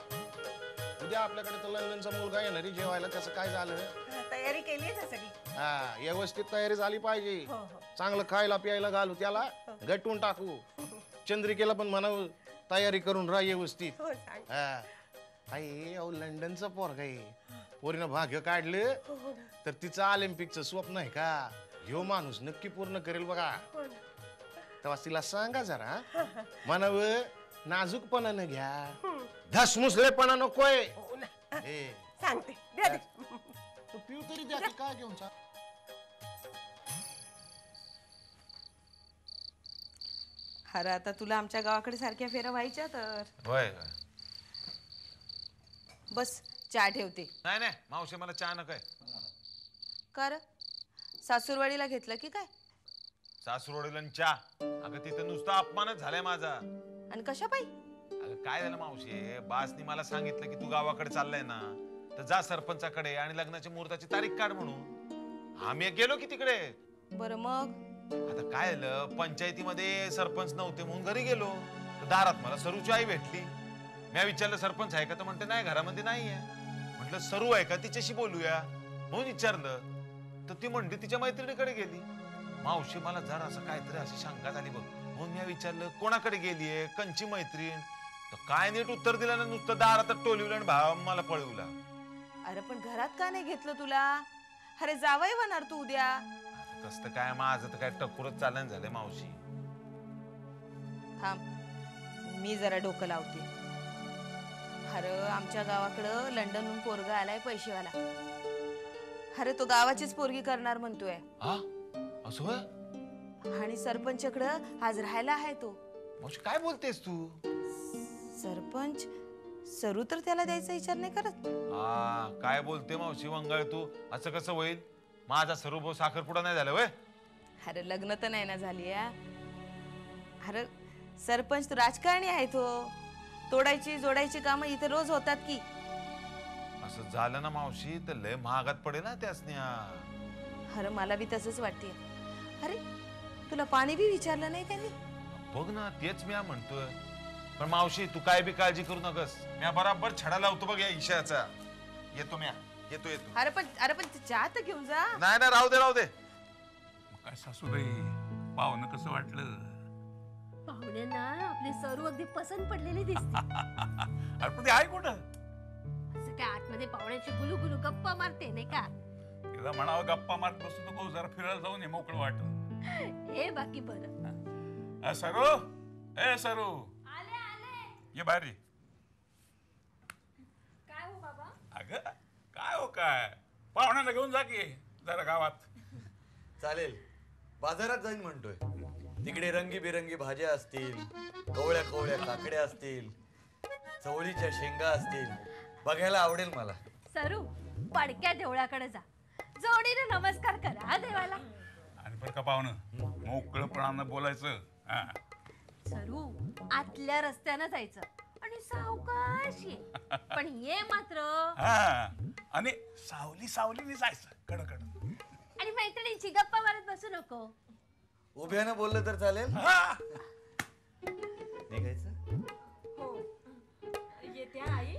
उद्या आपल्याकडे तो लंडनचा मुलगा येणार आहे जेवायला त्याचं काय झालं? हा, तयारी केली आहे हा व्यवस्थित तयारी झाली पाहिजे. हो हो. चांगलं खायला प्यायला घालू त्याला गटून टाकू. चंद्रिकेला पण म्हणावं तयारी करून राहा व्यवस्थित. हो सांग हा. आई अहो लंडनचं पोरग आहे. पोरीनं भाग्य काढलं हो ना तर तिचं ऑलिम्पिकचं स्वप्न आहे का? ह्यो माणूस नक्की पूर्ण करेल बघा. हो. ना तेव्हा तिला सांगा जरा म्हणाव नाजूकपणानं घ्या. धसमुसलेपणा नकोय. हो ना ए, सांगते द्या दे. तू पिऊ तरी द्या की काय घेऊन चा अरे आता तुला आमच्या गावाकडे सारख्या फेऱ्या व्हायच्या तर. होय बस चहा ठेवते. नाही नाही मावशी मला चहा नकोय. कर सासूरवाडीला घेतलं की काय? सासूरवडीला आणि चहा. अगं तिथं नुसता अपमानच झालाय माझा. आणि कशा पायी अगं काय झालं मावशी? बासनी मला सांगितलं की तू गावाकडे चाललाय ना तर जा सरपंचाकडे आणि लग्नाच्या मुहूर्ताची तारीख काढ म्हणून. आम्ही गेलो की तिकडे. बरं मग? आता काय झालं? पंचायतीमध्ये सरपंच नव्हते म्हणून घरी गेलो. तर दारात मला सरूची आई भेटली. मी विचारलं सरपंच आहे का? तर म्हणते नाही घरामध्ये नाही आहे म्हटलं सरू आहे का? तिच्याशी बोलूया. म्हणून विचारलं. तर ती म्हणली तिच्या मैत्रिणीकडे गेली. मावशी मला जरा असं काहीतरी अशी शंका झाली बघ. म्हणून मी विचारलं कोणाकडे गेलीये? कंची मैत्रीण? तर काय नीट उत्तर दिलं ना नुसतं दारात टोलवलं आणि भाव मला पळवला. अरे पण घरात का नाही घेतलं तुला? अरे जावई होणार तू उद्या. कसं काय माझं तर काय टकुरच चालन झालंय मावशी. थांब मी जरा डोकं लावते. अरे आमच्या गावाकडं लंडनहून पोरगा आलाय पैसेवाला. अरे तो गावाचीच पोरगी करणार म्हणतोय. हा? असं? होय आणि सरपंचकडं आज राहायला आहे तो. मावशी काय बोलतेस तू? सरपंच सरू तर त्याला द्यायचा विचार नाही करत. हा काय बोलते मावशी वंगाळ तू? असं कसं होईल? माझा सर्व भाऊ साखरपुडा नाही झाला वय अरे लग्न तर नाही ना झाली या अरे सरपंच तो राजकारणी आहे तो. तोडायची जोडायची कामं इथे रोज होतात की. असं झालं ना मावशी तर लय महागात पडेल ना त्यासन्या अरे मला बी तसंच वाटते. अरे तुला पाणी बी विचारलं नाही त्यांनी बघ ना तेच मी म्हणतोय. पण मावशी तू काय बी काळजी करू नकस. मी बराबर छडा लावतो बघ या ईशाचा. येतो म्या. येतो येतो. अरे पण अरे पण चहा तर घेऊन जा. नाही नाही राहू दे राहू दे. काय सासूबाई पाहुणं कसं वाटलं? पाहुण्यांना आपली सरू अगदी पसंत पडलेली दिसते. <laughs> अरे पण ते आहे कुठं? असं काय आतमध्ये पाहुण्याची गुलू गुलू गप्पा मारते नाही का? तिला म्हणावं गप्पा मारत बसू नको जरा फिरायला जाऊन ये मोकळं वाटत हे <laughs> बाकी बरं. अ, सरू? ए सरू! ये बाहेर ये. काय हो बाबा? अगं काय हो काय? पाहुण्याला घेऊन जा की जरा गावात. चालेल. बाजारात जाईन म्हणतोय. तिकडे रंगीबेरंगी भाज्या असतील कवळ्या कवळ्या काकड्या असतील चवळीच्या शेंगा असतील. बघायला आवडेल मला. सरू पडक्या देवळाकडे जा. जोडीने नमस्कार करा हा देवाला. आणि बरं का पाहुणं? मोकळपणानं बोलायचं हा. सरू आतल्या रस्त्यानं जायचं. आणि सावकाश ये. पण ये मात्र हा आणि सावली सावलीने जायचं कडकड आणि मैत्रिणींची गप्पा मारत बसू नको. उभ्यानं बोललं तर चालेल? हा. निघायचं? येते आई.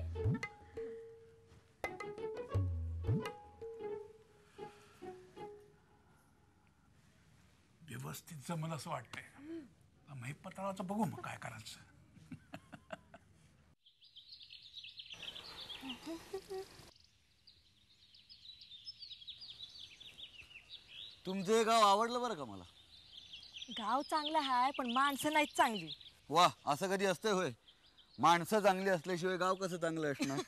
व्यवस्थित जमल असं वाटतंय. मग पत्राचं बघू मग काय करायचं. तुमचं हे गाव आवडलं बरं का मला? गाव चांगलं आहे पण माणसं नाहीत चांगली. वा असं कधी असतंय होय. माणसं चांगली असल्याशिवाय गाव कसं चांगलं असणार?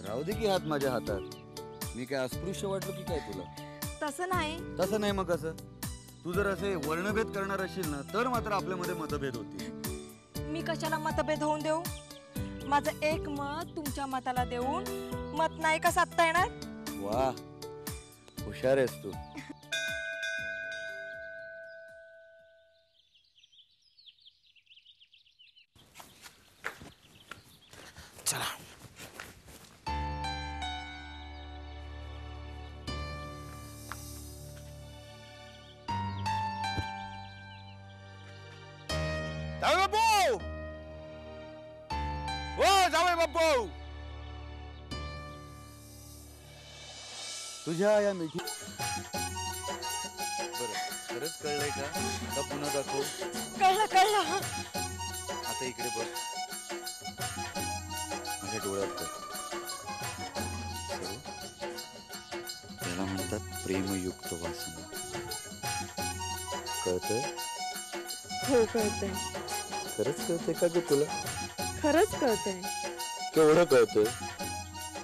राहू दे की हात माझ्या हातात. मी काय अस्पृश्य वाटलो की काय तुला? तसं नाही. तसं नाही मग कसं तू जर असे वर्णभेद करणार असशील ना तर मात्र आपल्यामध्ये मतभेद होतील. मी कशाला मतभेद होऊन देऊ? माझं एक मत तुमच्या मताला देऊन मत नाही का साधता येणार? वा हुशार आहेस तू. तुझ्या या मिठी बरं खरंच कळलंय का? का पुन्हा दाखव. कळलं कळलं आता इकडे बघ. माझ्या डोळ्यात बघ? त्याला म्हणतात प्रेमयुक्त वासना. कळतंय? हो कळतंय. खरंच कळतंय का ग तुला? खरंच कळतंय. केवढं कळतंय?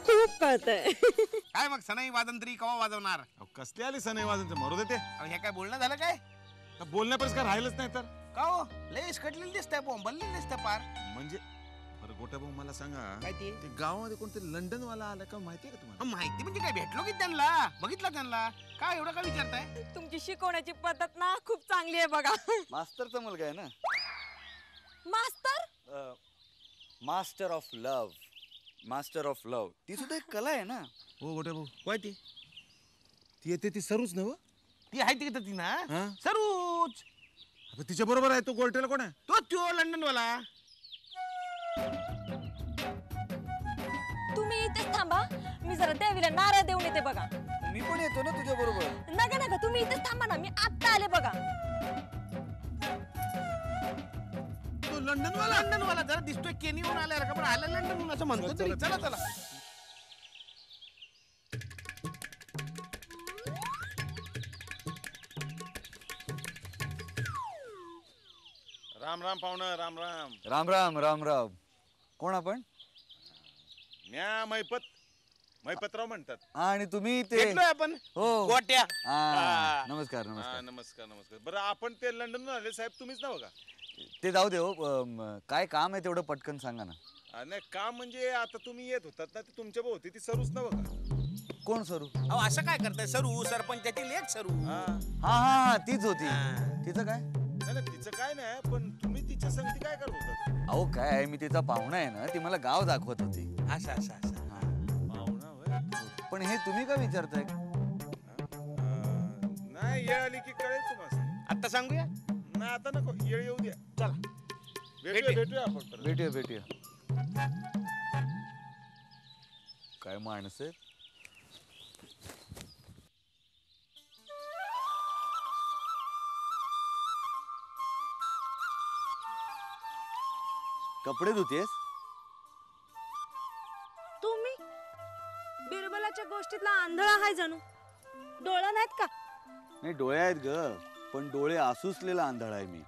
खूप कळतंय. <laughs> काय मग सनाई वादंत्री कवा वाजवणार? कसले आले सनई वाजनचे मरू दे ते. अहो, हे काय बोलणं झालं काय? तर बोलण्यापर्यंत काय राहिलंच नाही तर. का हो? लय कटलेलं दिसतंय बोंबललेलं दिसतंय पार. म्हणजे बरं गोट्या भाऊ मला सांगा काय ते? ते गावामध्ये कोणतरी लंडन वाला आला का माहितीये का तुम्हाला? अहो, माहिती म्हणजे काय भेटलो की त्यांना? बघितलं त्यांना? काय एवढं काय विचारताय? तुमची शिकवण्याची पद्धत ना खूप चांगली आहे बघा. मास्तरचा मुलगा आहे ना? मास्तर? Master of love. Master of love ती सुद्धा एक कला आहे ना? हो गोट्या भाऊ. काय ती? ती येते ती सरूच ना हो? ती आहे तिकडे ती ना? हा? सरूच. आता तिच्या बरोबर आहे तो गोल्टेला कोण आहे? तो त्यो लंडन वाला तुम्ही इथेच थांबा. मी जरा देवीला नारळ देऊन येते बघा. मी पण येतो ना तुझ्या बरोबर. नका नका तुम्ही इथेच थांबा ना. मी आत्ता आले बघा. लंडन वाला लंडन वाला जरा दिसतोय केनीहून आलाय का? पण आला लंडन असं म्हणतो तरी. चला चला. राम राम पाहुणं राम राम. राम राम राम राम. कोण आपण? म्या मैपत. मैपतराव म्हणतात. आणि तुम्ही ते भेटलोय आपण. हो. गोट्या. हा. नमस्कार हा, नमस्कार. नमस्कार नमस्कार. बरं आपण ते लंडन आले साहेब तुम्हीच ना बघा. ते जाऊ दे हो काय काम आहे तेवढं पटकन सांगा ना. नाही काम म्हणजे आता तुम्ही येत होतात ना ते तुमच्या भोवती ती सरूच ना बघा. कोण सरू? अहो असं काय करताय? सरू सरपंचाची लेख सरू. हा. हा हा हा तीच होती. तिचं काय? नाही नाही, तिचं काय नाही पण तुम्ही तिच्या संगती काय करत होतात? अहो काय आहे, मी तिचा पाहुणा आहे ना ती मला गाव दाखवत होती. असं असं असं. पाहुणा होय? पण हे तुम्ही का विचारताय? नाही येळ आली की कळेल तुम्हाला. आता सांगूया? नाही आता नको. येळ येऊ द्या चला. भेटूया भेटूया. भेटूया आपण परत. भेटूया भेटूया. काय माणसं आहेत? कपडे धुतेस? तुम्ही? बिरबलाच्या गोष्टीतला आंधळा हाय जणू. डोळा नाहीत का? नाही डोळे आहेत ग. पण डोळे आसुसलेला आंधळा आहे मी.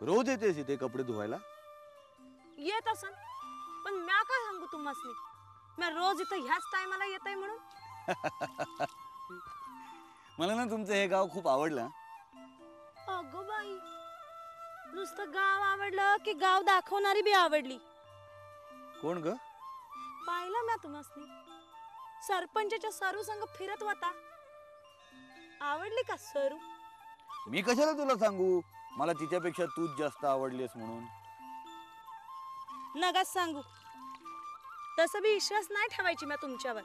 रोज येतेस इथे कपडे धुवायला? येत असन. पण म्या काय सांगू तुम्हाला म्या रोज इथं ह्याच टायमाला येत आहे म्हणून. <laughs> मला ना तुमचं हे गाव खूप आवडलं अगं बाई नुसतं गाव आवडलं की गाव दाखवणारी बी आवडली. कोण ग? पाहिलं म्या तुम्हाला सरपंचाच्या सरू संग फिरत होता. आवडली का सरू? मी कशाला तुला सांगू? मला तिच्यापेक्षा तूच जास्त आवडलीस म्हणून. नगाच सांगू. तसं बी विश्वास नाही ठेवायची म्या तुमच्यावर.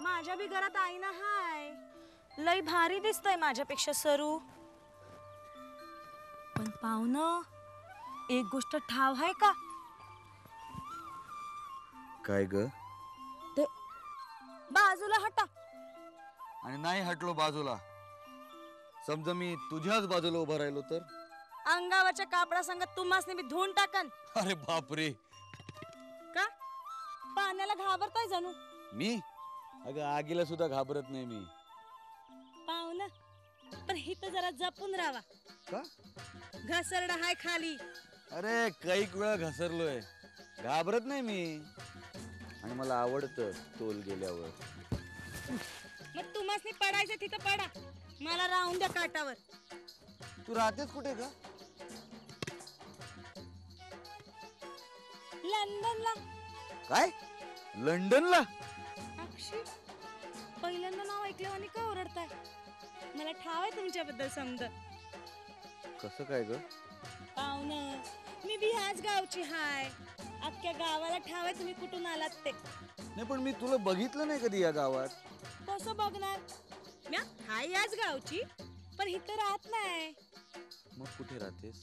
माझ्या बी घरात आईना हाय. लय भारी दिसतय माझ्यापेक्षा सरू. पण पाहुणं एक गोष्ट ठाव आहे का? काय ग? ते बाजूला हटा. आणि नाही हटलो बाजूला. समजा मी तुझ्याच बाजूला उभा राहिलो तर? अंगावरच्या कापडा संग तुम्हाला मी धुवून टाकन. अरे बापरे. का? पाण्याला घाबरताय जणू. मी? अगं आगीला सुद्धा घाबरत नाही मी. पाहुणं पण हिथं जरा जपून राहा. का? घसरडा हाय खाली. अरे कैक वेळा घसरलोय. घाबरत नाही मी. आणि मला आवडतं तोल गेल्यावर. मग तुम्हाला पडायचं तिथं पडा. मला राहून द्या काटावर तू राहतेस कुठे का लंडनला. काय? लंडनला? अक्षी पहिल्यांदा नाव ऐकलं आणि का ओरडताय? मला ठाव आहे तुमच्याबद्दल समज कसं काय ग? पाहुणं मी बी ह्याच गावची हाय. अख्ख्या गावाला ठाव आहे तुम्ही कुठून आलात ते. नाही पण मी तुला बघितलं नाही कधी या गावात. कसं बघणार म्या हाय याच गावची पण इथं राहत नाही मग कुठे राहतेस?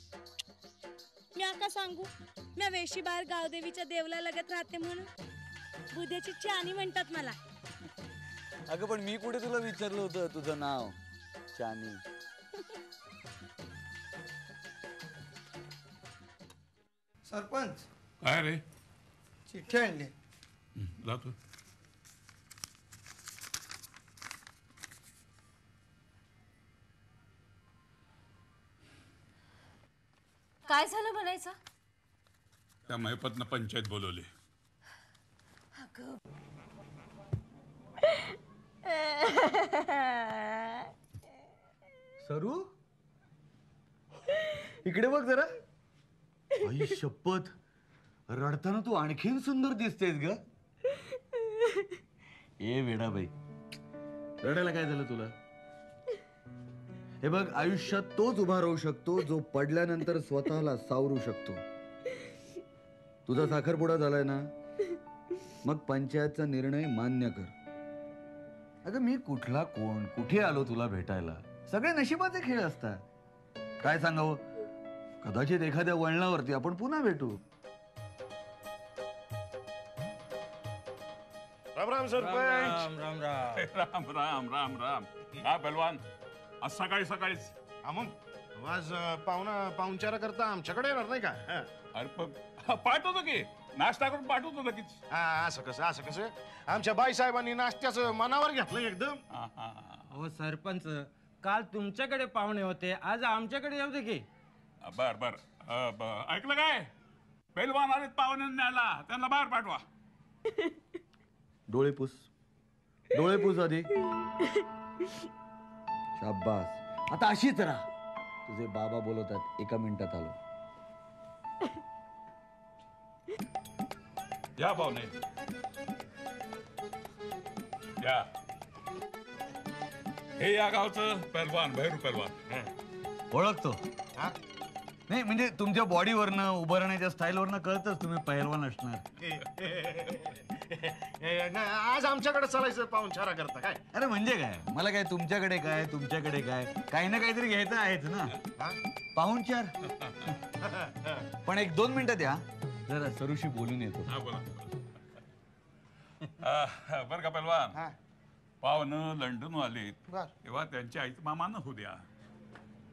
म्या का सांगू म्या वेशी बाहेर गावदेवीच्या देवला लगत राहते म्हणून. बुद्याची चानी म्हणतात मला. अगं पण मी कुठे तुला विचारलं होतं तुझं नाव? चानी. सरपंच. काय रे? चिठ्ठी आणली. जातो. काय झालं म्हणायचं? त्या महिपतनं पंचायत बोलवली. सरू? इकडे बघ जरा. आई शपथ. रडताना तू आणखीन सुंदर दिसतेस ग. ए वेडाबाई. रडायला काय झालं तुला? हे बघ आयुष्यात तोच उभा राहू शकतो जो पडल्यानंतर स्वतःला सावरू शकतो. तुझा साखरपुडा झालाय ना? मग पंचायतचा निर्णय मान्य कर. अगं मी कुठला कोण कुठे आलो तुला भेटायला? सगळे नशिबाचे खेळ असतात. काय सांगावं? कदाचित एखाद्या वळणावरती आपण पुन्हा भेटू. राम राम सरपंच. राम राम राम. <laughs> राम राम राम राम. काय बलवान. आज सकाळी सकाळीच हा मग. आज पाहुणा पाहुणचारा करता आमच्याकडे येणार नाही का? हा. अरे प- पाठवतो की? नाश्ता करून पाठवतो लगेच. हा असं कसं असं कसं? आमच्या बाई साहेबांनी नाश्त्याचं मनावर घेतलं एकदम. हा, हा. हो. सरपंच काल तुमच्याकडे पाहुणे होते आज आमच्याकडे येऊ दे की. बर बर. अ, ब- ऐकलं काय? पेलवान आले पाहुण्यांनी न्यायला त्यांना बाहेर पाठवा. डोळे पुस. डोळे पुस आधी. शाबास. आता अशीच राहा. तुझे बाबा बोलवतात एका मिनिटात आलो. या पाहुणे. या. हे या गावचं पहलवान भैरू पहलवान. ओळखतो. नाही म्हणजे तुमच्या बॉडीवरनं उभं राहण्याच्या स्टाईलवरनं कळतच तुम्ही पहिलवान असणार. <laughs> नाही, आज आमच्याकडे चालायचं पाहुणचारा करता काय? अरे म्हणजे काय? मला काय तुमच्याकडे काय तुमच्याकडे काय? काही ना काहीतरी घ्यायचं आहेच ना. पाहुणचार पण एक दोन मिनिटं द्या. जरा सरुशी बोलून येतो. हा बोला. आ, बरं का पहलवान? पाहुणं लंडन आलीत. बर. तेव्हा त्यांच्या आईचं मामानं होऊ द्या.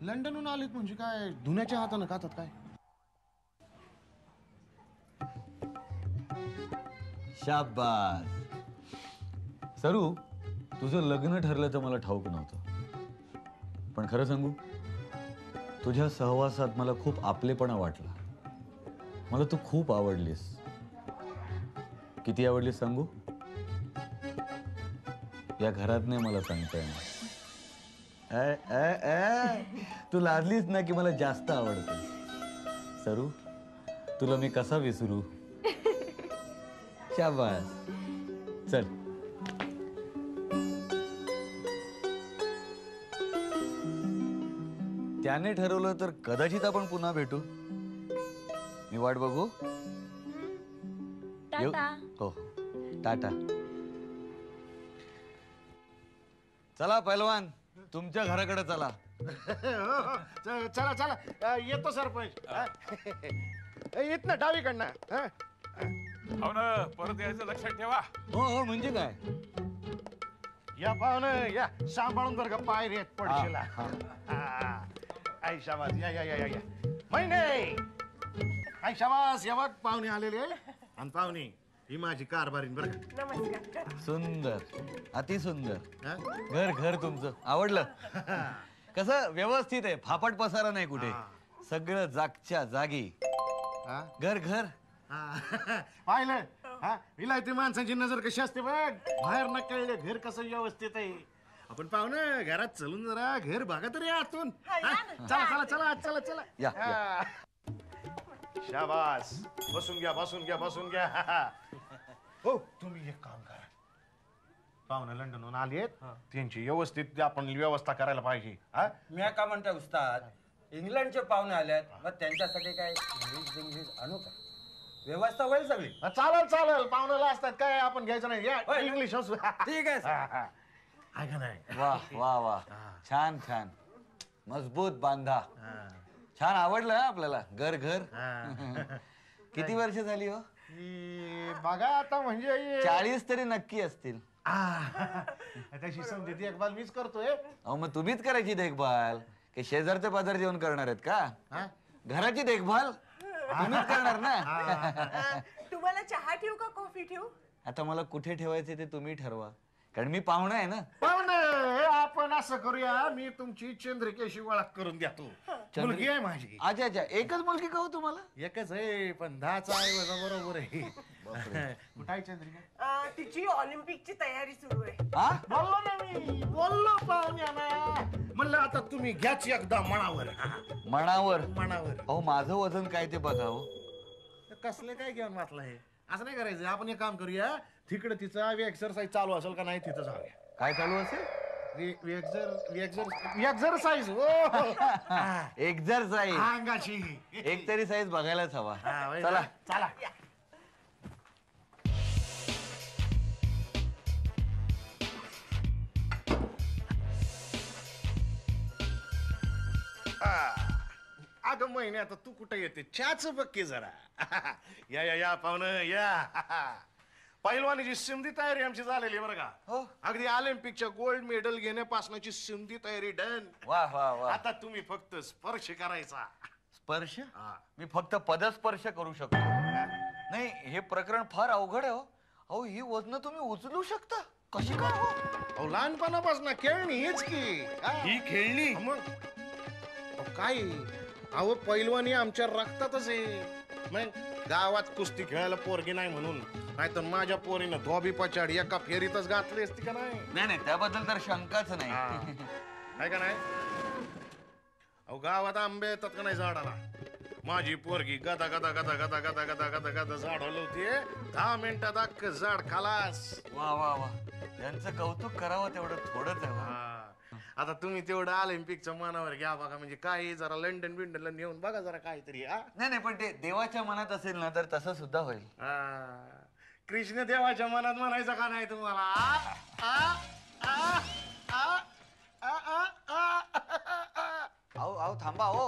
लंडनहून आलीत म्हणजे काय? धुण्याच्या हातानं खातात काय? शाबास. सरू तुझं लग्न ठरल्याचं मला ठाऊक नव्हतं. पण खरं सांगू तुझ्या सहवासात मला खूप आपलेपणा वाटला. मला तू खूप आवडलीस. किती आवडलीस सांगू? या घरात नाही मला सांगता येणार. तू लाजलीस ना की मला जास्त आवडते सरू तुला मी कसा विसरू? शाबास चल त्याने ठरवलं तर कदाचित आपण पुन्हा भेटू. मी वाट बघू. येऊ? टाटा. हो टाटा. चला पहिलवान तुमच्या घराकडे चला. हो, हो. च- चला चला. अ, येतो सरपंच. हा. येत ना डावीकडनं. हा. हो ना परत यायचं लक्षात ठेवा. हो हो म्हणजे काय? या पाहुणं या. सांभाळून बरं का पाय रेत पडशील. आई शाबास. या या या या. या महिने! आई शाबास. या बघ पाहुणे आलेले. आणि पाहुणे ही माझी कारभारीन बरं का. नमस्कार. सुंदर. अति सुंदर. हा? घर घर तुमचं. आवडलं? कसं व्यवस्थित आहे. फापट पसारा नाही कुठे. सगळं जागच्या जागी. हा? घर घर? हा. <laughs> पाहिलं? हा? विलायती माणसांची नजर कशी असते बघ. बाहेर न कळले घर कसं व्यवस्थित आहे. आपण पाहुणं घरात चलून जरा घर बघा तरी आतून. हा? चला चला चला चला चला. या, या. हा. शाबास. बसून घ्या बसून घ्या बसून घ्या. हो तुम्ही एक काम करा. पाहुणे लंडनहून आलेत. त्यांची व्यवस्थित आपण व्यवस्था करायला पाहिजे. हा? मी का म्हणता उस्ताद. इंग्लंडचे पाहुणे आल्यात मग त्यांच्यासाठी काय इंग्लिश इंग्लिश आणू का? व्यवस्था होईल सगळी. हा, चालेल चालेल. पाहुण्याला असतात. काय आपण घ्यायचं नाही. या होय. इंग्लिश असू ठीक आहे सर. आहे का नाही? वा वा वा. छान छान. मजबूत बांधा. छान आवडलं हा आपल्याला. घर घर. <laughs> किती वर्ष झाली हो? बघा आता म्हणजे चाळीस तरी नक्की असतील. आ, समजती एकबाल मीच करतोय. अहो मग तुम्हीच करायची देखभाल. की शेजारचे पाजार जेवण करणार आहेत का? हा? घराची देखभाल? <laughs> तुम्हीच करणार ना? तुम्हाला चहा ठेवू का कॉफी ठेवू? आता मला कुठे ठेवायचे ते तुम्ही ठरवा. कारण मी पाहुणा आहे ना. आपण असं करूया मी तुमची चंद्रिकेशी ओळख करून देतो. मुलगी आहे माझी. अच्छा अच्छा एकच मुलगी का हो तुम्हाला? एकच आहे पण दहाचा आहे बरोबर आहे. कुठं आहे चंद्रिका? अं, तिची ऑलिम्पिकची तयारी सुरू आहे. हा? बोललो ना मी बोललो पाहुण्याला म्हणलं आता तुम्ही घ्याच एकदा मनावर. मनावर? मनावर. अहो माझं वजन काय ते बघा हो. कसले काय घेऊन वाटलं हे? असं नाही करायचं. आपण एक काम करूया तिकडे तिचा एक्सरसाइज चालू असेल का नाही तिथं जाऊया. काय चालू असेल? एक्सरसाइज हो एक्झरसाईज अंगाची. एक तरी साईज बघायलाच हवा. हा, चला. ना? चला. अगं महिने आता तू कुठे येते? चहाच बघ की जरा. <laughs> या या या पाहुणं या. <laughs> पहिलवानीची सिंधी तयारी आमची झालेली बरं का. हो. अगदी ऑलिम्पिकच्या गोल्ड मेडल घेण्यापासूनची सिंधी तयारी डन. वा वा वा. आता तुम्ही फक्त स्पर्श करायचा. स्पर्श? हा. मी फक्त पदस्पर्श करू शकतो. नाही हे प्रकरण फार अवघड आहे हो. अहो ही वजन तुम्ही उचलू शकता. कशी काय हो? अहो लहानपणापासून खेळणी हीच की. हा. ही खेळणी? मग. अहो, काय? अहो पैलवानी आमच्या रक्तातच आहे. मग गावात कुस्ती खेळायला पोरगी नाही म्हणून. नाही तर माझ्या पोरीनं धोबी पचाडी एका फेरीतच घातली असती का नाही? नाही नाही त्याबद्दल तर शंकाच नाही. आहे का नाही? अहो गावात आंबे येतात का नाही झाडाला? माझी पोरगी गदा गदा गदा गदा गदा गदा गदा गदा झाड हलवते दहा मिनिटात अख्ख झाड खालास. वा वा वा. त्यांचं कौतुक करावं तेवढं थोडंच आहे हो. आता तुम्ही तेवढं ऑलिम्पिकच्या मनावर घ्या बघा म्हणजे काही जरा लंडन बिंडनला नेऊन बघा जरा काहीतरी हा. नाही नाही पण ते देवाच्या मनात असेल ना तर तसं सुद्धा होईल. हा. कृष्ण देवाच्या मनात म्हणायचं का नाही तुम्हाला आ? आ? आ? आ? आ? आ? आ? अहो अहो थांबा हो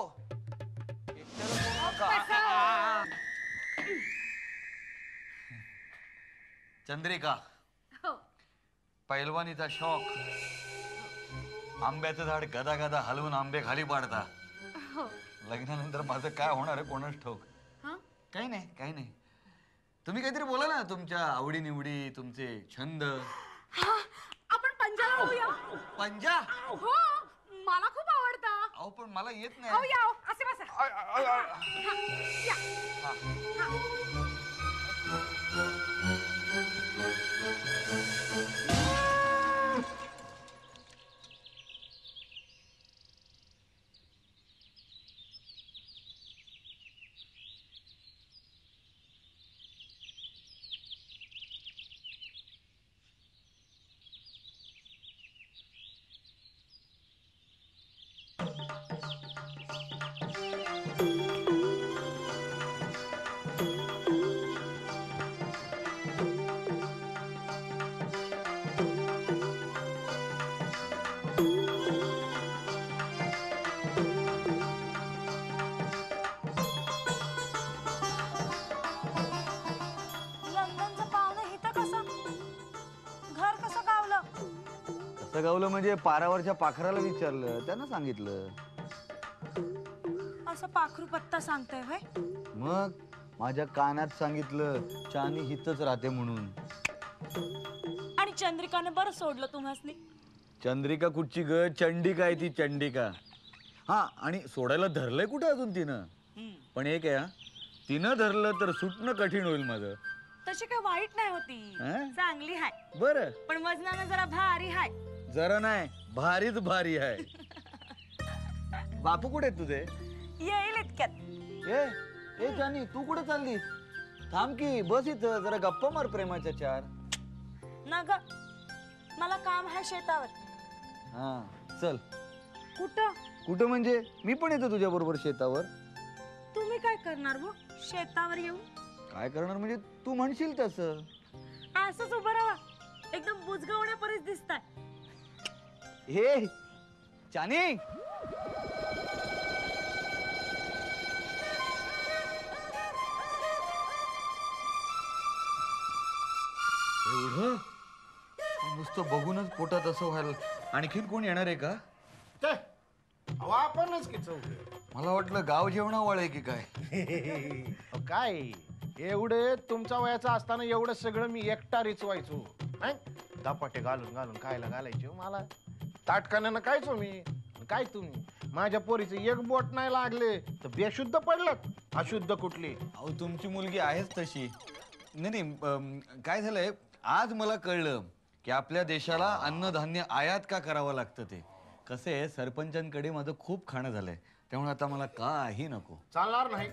चंद्रिका हो पैलवानीचा शौक आंब्याचं झाड गदा गदा हलवून आंबे खाली पाडता हो लग्नानंतर माझं काय होणार आहे कोणाच ठाऊक हा काही नाही काही नाही तुम्ही काहीतरी बोला ना तुमच्या आवडी निवडी तुमचे छंद. आपण पंजाला लावूया पंजा? हो मला खूप आवडतं. अहो पण मला येत नाही. या अहो, असे बसा. हा, या. कसं गावलं म्हणजे पारावरच्या पाखराला विचारलं त्यानं सांगितलं. असं पाखरू पत्ता सांगताय होय? मग माझ्या कानात सांगितलं चानी हितच राहते म्हणून. आणि चंद्रिकाने बरं सोडलं तुम्हाला चंद्रिका कुठची ग? चंडिका आहे ती चंडिका. हा आणि सोडायला धरलंय कुठं अजून तिनं? पण एक आहे हा, तिनं धरलं तर सुटणं कठीण होईल माझं. तशी काय वाईट नाही होती. हं? चांगली हाय. बरं. पण वजनानं जरा भारी हाय. जरा नाही भारीच भारी आहे. बापू कुठे आहेत तुझे? येईल इतक्यात. ए ए जानी तू कुठे चाललीस? थांब की बस इथं जरा गप्पा मार प्रेमाच्या चार. ना ग मला काम आहे शेतावर. हा चल. कुठं? कुठं म्हणजे? मी पण येतो तुझ्या बरोबर शेतावर. तुम्ही काय करणार वो शेतावर येऊन? काय करणार म्हणजे तू म्हणशील तसं. असंच उभं राहा. एकदम बुजगवण्यापर्यंत दिसताय. हे चानी! एवढं नुसतं बघूनच पोटात असं व्हायला आणखीन कोण येणार आहे का? ते, अहो, आपणच की चौघे. मला वाटलं गाव जेवणावळ आहे की काय? <laughs> अहो, काय? एवढे तुमच्या वयाचं असताना एवढं सगळं मी एकटा रिचवायचो. हं? धपाटे घालून घालून खायला घालायचे हो मला. ताटकाण्यानं काय मी काय तुम्ही? माझ्या पोरीचे एक बोट नाही लागले तर बेशुद्ध पडलं अशुद्ध कुठली? अहो तुमची मुलगी आहेच तशी. नाही नाही अम, काय झालंय? आज मला कळलं की आपल्या देशाला अन्नधान्य आयात का करावं लागतं ते? कसं आहे सरपंचांकडे माझं खूप खाणं झालंय. त्यामुळे आता मला काही नको चालणार नाही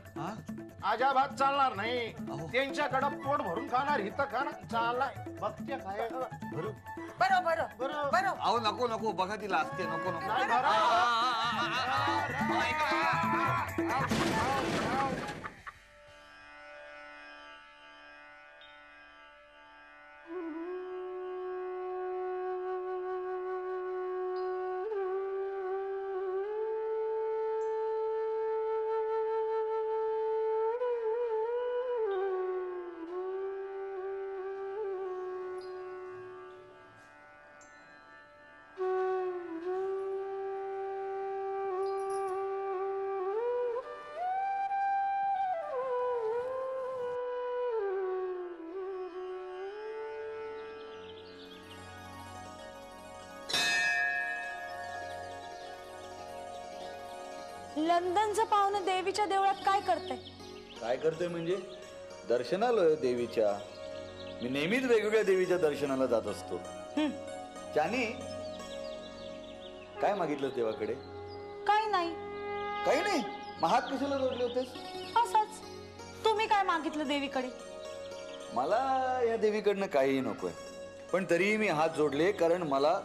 अजाबात चालणार नाही त्यांच्याकडं पोट भरून खाणार हिथं खाणार चाललाय बघते काय भरू बरं बरं बरं बरं अहो नको नको बघा ती लाजते नको नको नाही. लंडनचं पाहुणं देवीच्या देवळात काय करतंय? काय करतोय म्हणजे? दर्शनालय देवीच्या. मी नेहमीच वेगवेगळ्या देवीच्या दर्शनाला जात असतो. त्याने काय मागितलं देवाकडे? काही नाही. काही नाही. महात कशाला जोडले होतेस? असंच. तुम्ही काय मागितलं देवीकडे? मला या देवीकडनं काहीही नकोय. पण तरीही मी हात जोडले कारण मला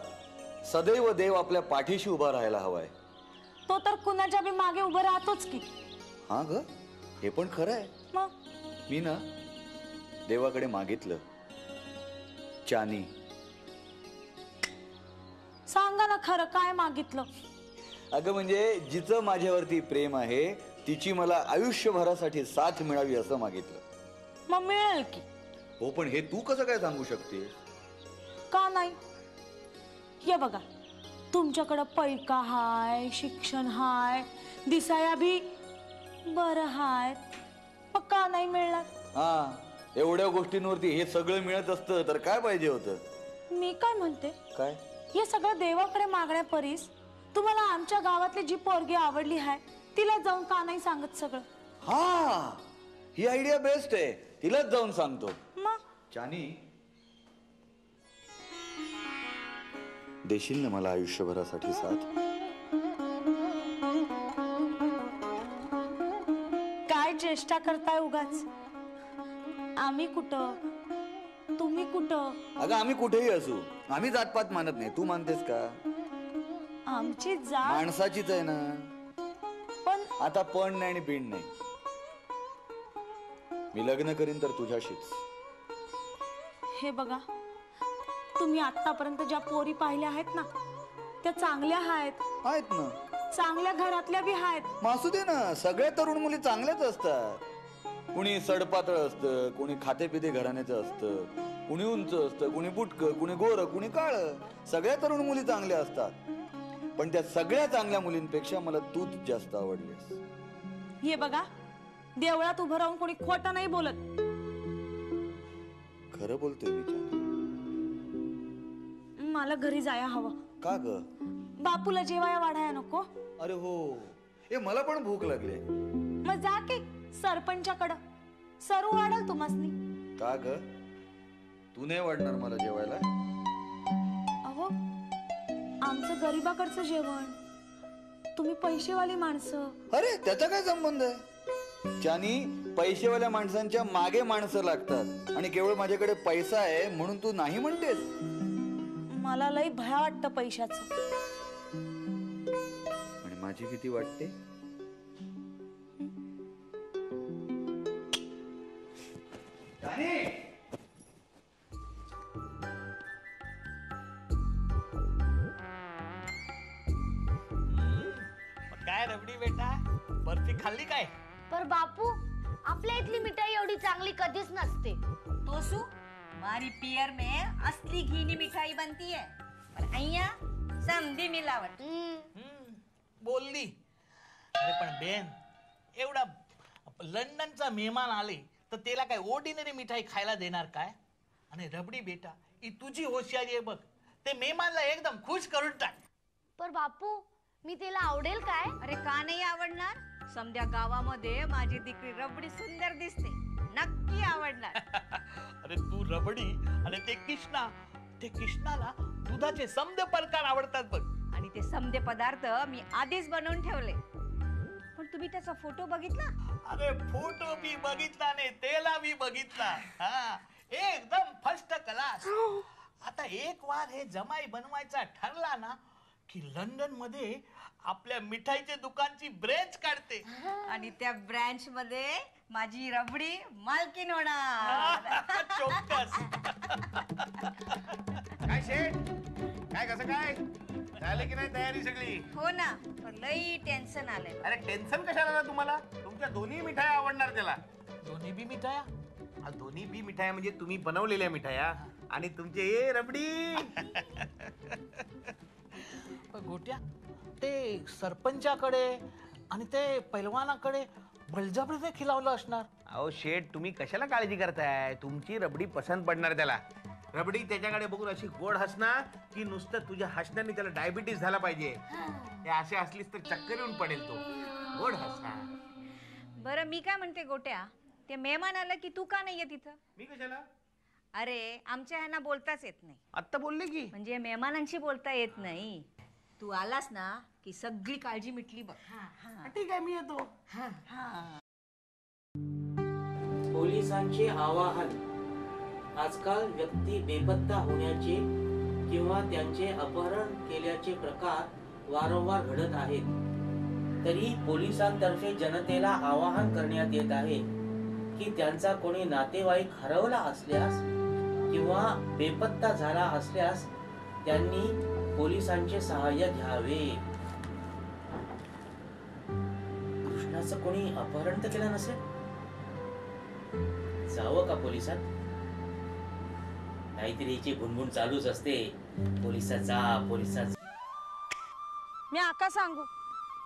सदैव देव आपल्या पाठीशी उभा राहायला हवाय. तो तर कुणाच्या बी मागे उभं राहतोच की. हा ग हे पण खरं आहे. मग? मी ना देवाकडे मागितलं. चानी. सांगा ना खरं काय मागितलं? अगं म्हणजे जिचं माझ्यावरती प्रेम आहे तिची मला आयुष्यभरासाठी साथ मिळावी असं मागितलं. मग मिळेल की. हो पण हे तू कसं काय सांगू शकते का नाही? हे बघा. तुमच्याकडं पैका हाय शिक्षण हाय दिसाया भी बरं हाय. मग का नाही मिळणार? हा एवढ्या गोष्टींवरती हे सगळं मिळत असतं तर काय पाहिजे होतं? मी काय म्हणते? काय? हे सगळं देवाकडे मागण्या परीस तुम्हाला आमच्या गावातली जी पोरगी आवडली आहे तिला जाऊन का नाही सांगत सगळं? हा ही आयडिया बेस्ट आहे. तिलाच जाऊन सांगतो. मग? चानी देशील ना मला आयुष्यभरासाठी साथ? काय चेष्टा करताय उगाच? आम्ही कुठं? तुम्ही कुठं? अगं आम्ही कुठेही असू. आम्ही जातपात मानत नाही. तू मानतेस का? आमची जात माणसाचीच आहे ना. पण आता पण नाही आणि बिण नाही. मी लग्न करीन तर तुझ्याशीच. हे बघा. तुम्ही आतापर्यंत ज्या पोरी पाहिल्या आहेत ना त्या चांगल्या आहेत. आहेत ना. चांगल्या घरातल्या बी आहेत. मग असू दे ना सगळ्या तरुण मुली चांगल्याच असतात. कुणी सडपातळ असतं कुणी खातेपिते घराण्याचं असतं कुणी उंच असतं कुणी बुटकं कुणी गोर कुणी काळ. सगळ्या तरुण मुली चांगल्या असतात. पण त्या सगळ्या चांगल्या मुलींपेक्षा मला तूच जास्त आवडलीस. हे बघा देवळात उभं राहून कोणी खोटं नाही बोलत. खरं बोलतोय मी. मला घरी जाया हवं. का ग? बापूला जेवाया वाढाया नको. अरे हो. ए मला पण भूक लागली. मग जा की सरपंचाकडं. सरू वाढल तुम्हासनी का ग? तू नाही वाढणार मला जेवायला? अहो आमचं गरीबाकडचं जेवण. तुम्ही पैसेवाली माणसं. अरे त्याचा काय संबंध आहे? ज्यानी पैसेवाल्या माणसांच्या मागे माणसं लागतात आणि केवळ माझ्याकडे पैसा आहे म्हणून तू नाही म्हणतेस? मला लई भया वाटतं पैशाचं. आणि माझी किती वाटते? काय रबडी बेटा? बर्फी खाल्ली काय? पर बापू आपल्या इथली मिठाई एवढी चांगली कधीच नसते. तोसू मारी पियर में असली घीनी मिठाई बनती है पर અહીંયા समधी मिलावट बोलली अरे पण बेन एवढा लंडनचा मेहमान आले तर त्याला काय ऑर्डिनरी मिठाई खायला देणार काय आणि रबडी बेटा ही तुझी होशियारी आहे बघ ते मेहमानला एकदम खुश करून टाक पर बापू मी तिला आवडेल काय अरे का नाही आवडणार समध्या गावामध्ये माझी दिकरी रबडी सुंदर दिसते नक्की आवडणार. <laughs> अरे तू रबडी आणि ते कृष्णा ते कृष्णाला दुधाचे समद प्रकार आवडतात बघ. आणि ते समदे पदार्थ मी आधीच बनवून ठेवले. पण तुम्ही त्याचा फोटो बघितला? अरे फोटो बी बघितला ने तेला बी बघितला. हा एकदम फर्स्ट क्लास आता एक वार हे जमाई बनवायचा ठरला ना की लंडनमध्ये आपल्या मिठाईच्या दुकानची ब्रँच काढते. आणि त्या ब्रँच मध्ये माझी रबडी मालकीन होणार चोक्कस. काय शेठ? काय कसं काय? झालं की नाही तयारी सगळी? हो ना पण लई टेन्शन आलंय अरे टेन्शन कशाला ना तुम्हाला? तुमच्या दोन्ही मिठाया आवडणार त्याला. दोन्ही बी मिठाया? आ, दोन्ही बी मिठाया म्हणजे तुम्ही बनवलेल्या मिठाया आणि तुमचे ए रबडी. पण गोट्या ते सरपंचाकडे आणि ते पैलवानाकडे बळजबरीने खिलावलं असणार. अहो शेठ तुम्ही कशाला काळजी करताय? तुमची रबडी पसंत पडणार त्याला. रबडी त्याच्याकडे बघून अशी गोड हसणार की नुसतं तुझ्या हसण्याने त्याला डायबिटीस झाला पाहिजे. ते असे असलीस तर चक्कर येऊन पडेल तो. गोड हसणार बरं मी काय म्हणते गोट्या? ते मेहमान आलं की तू का नाहीये तिथं? मी कशाला? अरे आमच्या ह्यांना बोलताच येत नाही. आत्ता बोलले की? म्हणजे मेहमानांशी बोलता येत नाही. तू आलास ना की सगळी काळजी मिटली बघ. ठीक आहे मी येतो. पोलिसांचे आवाहन. आजकाल व्यक्ती बेपत्ता होण्याचे किंवा त्यांचे अपहरण केल्याचे प्रकार वारंवार घडत आहेत. तरी पोलिसांतर्फे जनतेला आवाहन करण्यात येत आहे की त्यांचा कोणी नातेवाईक हरवला असल्यास किंवा बेपत्ता झाला असल्यास त्यांनी पोलिसांचे सहाय्य घ्यावे. कृष्णाचं कोणी अपहरण तर केलं नसेल? जावं का पोलिसात? नाहीतरी हिची भुणभुण चालूच असते. पोलिसात जा पोलिसात. मी आका सांगू.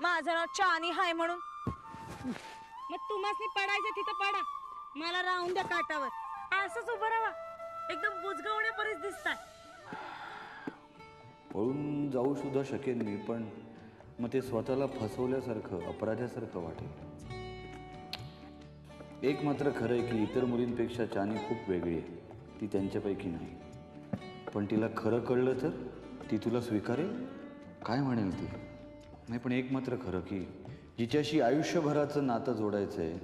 माझं नाव चानी हाय म्हणून. मग तुम्हाला पडायचं तिथं पडा. मला राहून द्या काटावर असंच उभं राहा. एकदम बुजगवण्यापर्यंत दिसताय. पळून जाऊ सुद्धा शकेन मी पण मग ते स्वतःला फसवल्यासारखं अपराध्यासारखं वाटेल. एक मात्र खरं आहे की इतर मुलींपेक्षा चानी खूप वेगळी आहे. ती त्यांच्यापैकी नाही. पण तिला खरं कळलं तर ती तुला स्वीकारेल? काय म्हणेल ती? नाही पण एक मात्र खरं की जिच्याशी आयुष्यभराचं नातं जोडायचं आहे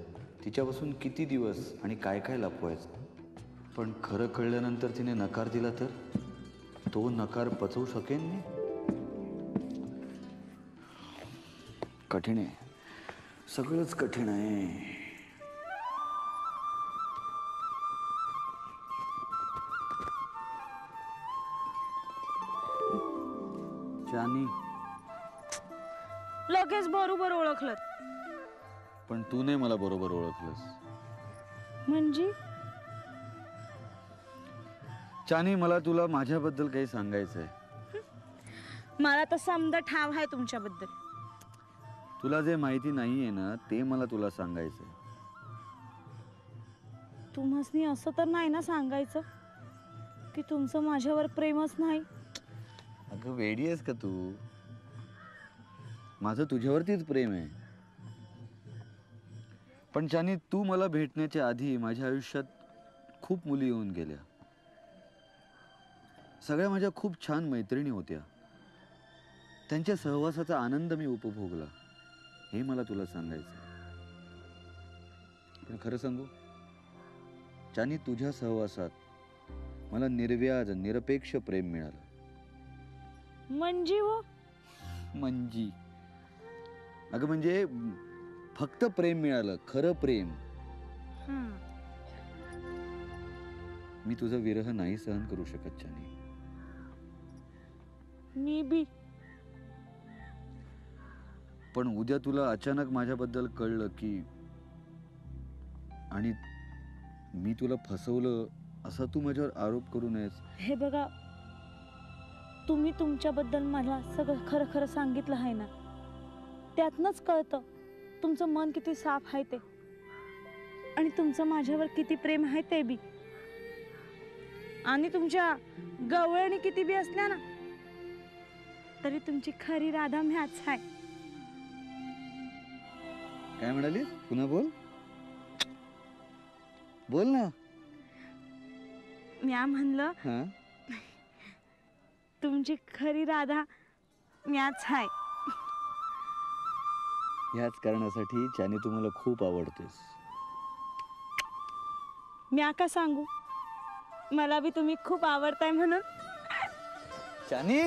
तिच्यापासून किती दिवस आणि काय काय लपवायचं? पण खरं कळल्यानंतर तिने नकार दिला तर? तो नकार पचवू शकेन मी? कठीण आहे. सगळंच कठीण आहे. जानी. लगेच बरोबर ओळखलं पण तू नाही मला बरोबर ओळखलंस. म्हणजे? चानी मला तुला माझ्याबद्दल काही सांगायचं आहे मला तर समजा ठाव आहे तुमच्याबद्दल. तुला जे माहिती नाही आहे ना ते मला तुला सांगायचं आहे तुम्हासनी असं तर नाही ना सांगायचं? की तुमचं माझ्यावर प्रेमच नाही? अगं वेडी आहेस का तू? माझं तुझ्यावरतीच प्रेम आहे. पण चानी तू मला भेटण्याच्या आधी माझ्या आयुष्यात खूप मुली येऊन गेल्या. सगळ्या माझ्या खूप छान मैत्रिणी होत्या. त्यांच्या सहवासाचा आनंद मी उपभोगला. हे मला तुला सांगायचं पण खरं सांगू? चानी तुझ्या सहवासात मला निर्व्याज निरपेक्ष प्रेम मिळालं. म्हणजे हो मंजी अगं म्हणजे फक्त प्रेम मिळालं खरं प्रेम. मी तुझा विरह नाही सहन करू शकत चानी मी बी. पण उद्या तुला अचानक माझ्याबद्दल कळलं की आणि मी तुला फसवलं असा तू माझ्यावर आरोप करू नयेस. हे बघा तुम्ही तुमच्याबद्दल मला सगळं खरं खरं सांगितलं आहे ना? त्यातनंच कळतं तुमचं मन किती साफ आहे ते. आणि तुमचं माझ्यावर किती प्रेम आहे ते बी. आणि तुमच्या गवळणी किती बी असल्या ना तरी तुमची खरी राधा म्याच आहे. काय म्हणाली पुन्हा बोल. बोल ना. म्या म्हणलं हा? तुमची खरी राधा म्याच आहे ह्याच कारणासाठी चानी तू मला खूप आवडतेस म्या का सांगू? मला बी तुम्ही खूप आवडताय म्हणून. चानी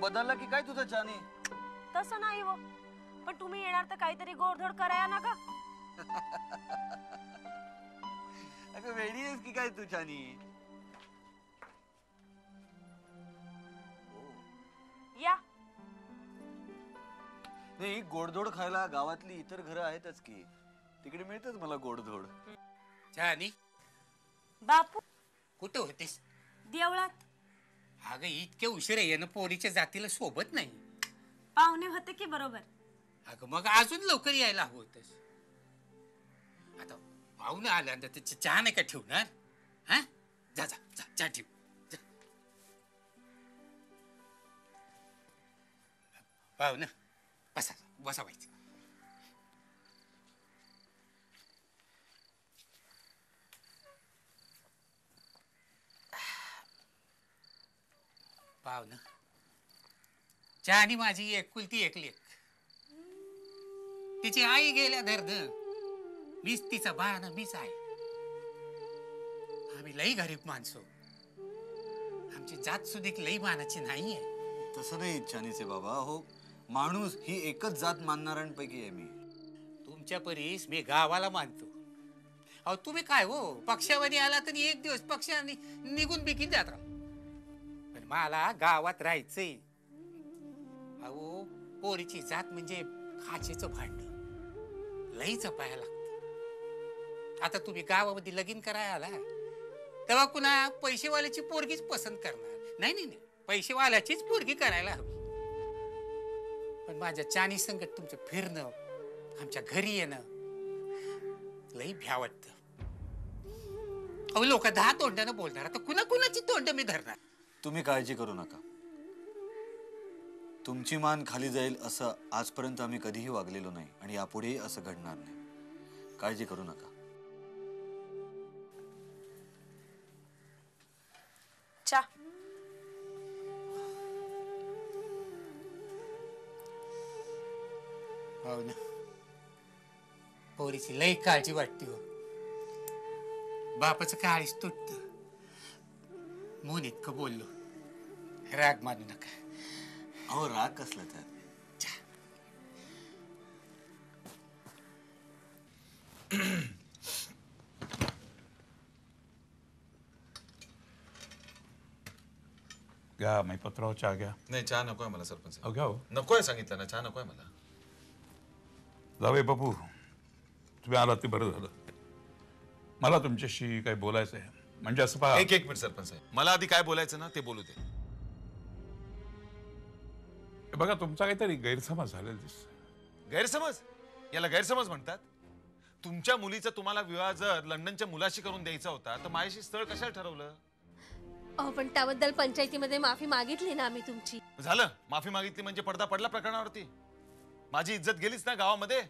बदलला की काय तुझा चानी तसं नाही हो. पण तुम्ही येणार तर काहीतरी गोडधोड कराया ना का <laughs> अगं वेडी आहेस की काय तू चानी या. नाही गोडधोड खायला गावातली इतर घरं आहेतच की. तिकडे मिळतच मला गोडधोड. छानी बापू. कुठे होतेस? देवळात. अगं इतके उशिरा येणं पोरीच्या जातीला सोबत नाही. पाहुणे होते की बरोबर? अगं मग अजून लवकर यायला हवं होतंस आता पाहुणे आल्यानंतर त्याची चहा नाही का ठेवणार? हा? जा जा जा चहा ठेव. जा. पाहुणं बसा बसा व्हायचं पाहुणं चहानी माझी एकुलती एक. लेक तिची आई गेल्या दर्द मीच तिचा बाण मीच आहे आम्ही लई गरीब माणसो. आमची जात सुधीक लई मानाची नाहीये. तसं नाही छानीचे बाबा. हो माणूस ही एकच जात मानणाऱ्यांपैकी आहे मी. तुमच्या परीस मी गावाला मानतो. अहो तुम्ही काय हो? पक्षावानी आला तर एक दिवस पक्षाने निघून बिकीन जात राहा. मला गावात राहायचंय. अहो पोरीची जात म्हणजे खाचेच भांड. लई जपायला लागत. आता तुम्ही गावामध्ये लगीन करायला आला तेव्हा कुणा पैसेवाल्याची पोरगीच पसंत करणार. नाही नाही नाही. पैसेवाल्याचीच पोरगी करायला हवी. पण माझ्या चानी संगत तुमचं फिरणं आमच्या घरी येणं लई भ्या वाटत अहो लोक दहा तोंडानं बोलणार. आता कुणा कुणाची तोंड मी धरणार? तुम्ही काळजी करू नका. तुमची मान खाली जाईल असं आजपर्यंत आम्ही कधीही वागलेलो नाही आणि यापुढेही असं घडणार नाही. काळजी करू नका. चा. हो ना. पोरीची लई काळजी वाटते हो. बापाचं काळीच तुटत. म्हणून इतकं बोललो. राग मानू नका. अहो राग कसला त्यात घ्या मी पत्राव चहा घ्या. नाही चहा नकोय मला सरपंच. अहो घ्या हो. नकोय सांगितलं ना चहा नकोय मला. जावे बापू तुम्ही आलात ते बरं झालं. मला तुमच्याशी काही बोलायचं आहे म्हणजे असं पहा. एक एक मिनिट सरपंच साहेब. मला आधी काय बोलायचं ना ते बोलू दे. हे बघा तुमचा काहीतरी गैरसमज झालेला दिसत गैरसमज? याला गैरसमज म्हणतात? तुमच्या मुलीचा तुम्हाला विवाह जर लंडनच्या मुलाशी करून द्यायचा होता तर माझ्याशी स्थळ कशाला ठरवलं? अहो पण त्याबद्दल पंचायतीमध्ये माफी मागितली ना आम्ही तुमची. झालं. माफी मागितली म्हणजे पडदा पडला प्रकरणावरती. माझी इज्जत गेलीच ना गावामध्ये?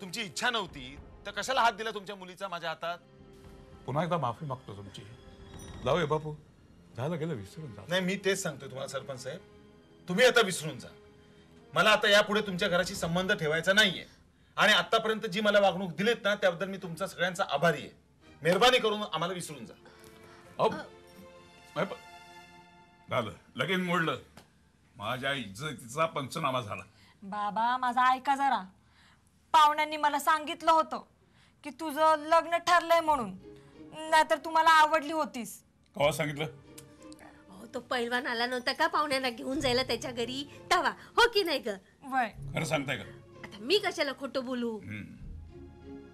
तुमची इच्छा नव्हती तर कशाला हात दिला तुमच्या मुलीचा माझ्या हातात? पुन्हा एकदा माफी मागतो तुमची. जाऊया बापू. झालं गेलं विसरून जा. नाही मी तेच सांगतोय तुम्हाला सरपंच साहेब. तुम्ही आता विसरून जा. मला आता यापुढे तुमच्या घराशी संबंध ठेवायचा नाहीये. आणि आतापर्यंत जी मला वागणूक दिलीत ना त्याबद्दल मी तुमचा सगळ्यांचा आभारी आहे. मेहरबानी करून आम्हाला विसरून जा. नाही झालं. लगीन मोडलं. माझ्या इज्जतीचा पंचनामा झाला. बाबा माझा ऐका जरा. पाहुण्यांनी मला सांगितलं होतं की तुझं लग्न ठरलंय म्हणून. नाहीतर तू मला आवडली होतीस. कवा सांगितलं? अहो तो पैलवान आला नव्हता का? पाहुण्यांना घेऊन जायला त्याच्या घरी? तवा. हो की नाही ग? वय. खरं सांगताय का? आता मी कशाला खोटं बोलू?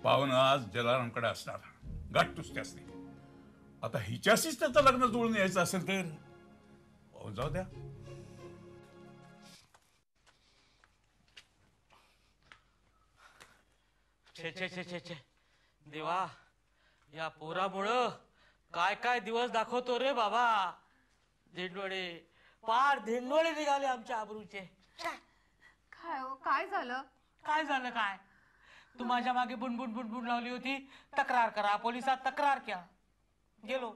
पाहुणं आज जलारामकडे असणार. गाठ टुसते असते. आता हिच्याशीच त्याचं लग्न जुळून यायचं असेल तर? अहो, जाऊ द्या. छे छे छे छे छे. देवा. या पोरामुळं काय काय दिवस दाखवतो रे बाबा. धेंडोळे पार धेंडोळे निघाले आमच्या आबरूचे. काय हो काय झालं? काय झालं काय? तू माझ्या मागे बुनबुन बुनबुन लावली होती. तक्रार करा पोलिसात तक्रार क्या गेलो.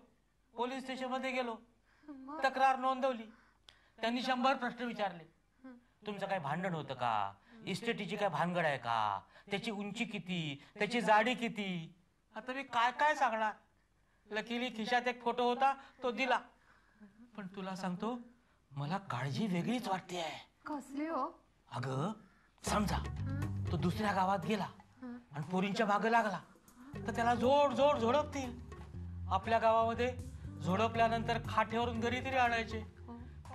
पोलीस स्टेशनमध्ये गेलो तक्रार नोंदवली. त्यांनी शंभर प्रश्न विचारले. तुमचं काय भांडण होतं का? इस्टेटीची काय भानगड आहे का? त्याची उंची किती? त्याची जाडी किती? आता मी काय काय सांगणार? लकीली खिशात एक फोटो होता तो दिला. पण तुला सांगतो मला काळजी वेगळीच वाटते आहे कसली हो? अगं समजा तो दुसऱ्या गावात गेला आणि पोरींच्या मागं लागला तर त्याला जोड जोड झोडपतील. आपल्या गावामध्ये झोडपल्यानंतर खाट्यावरून घरी तरी आणायचे.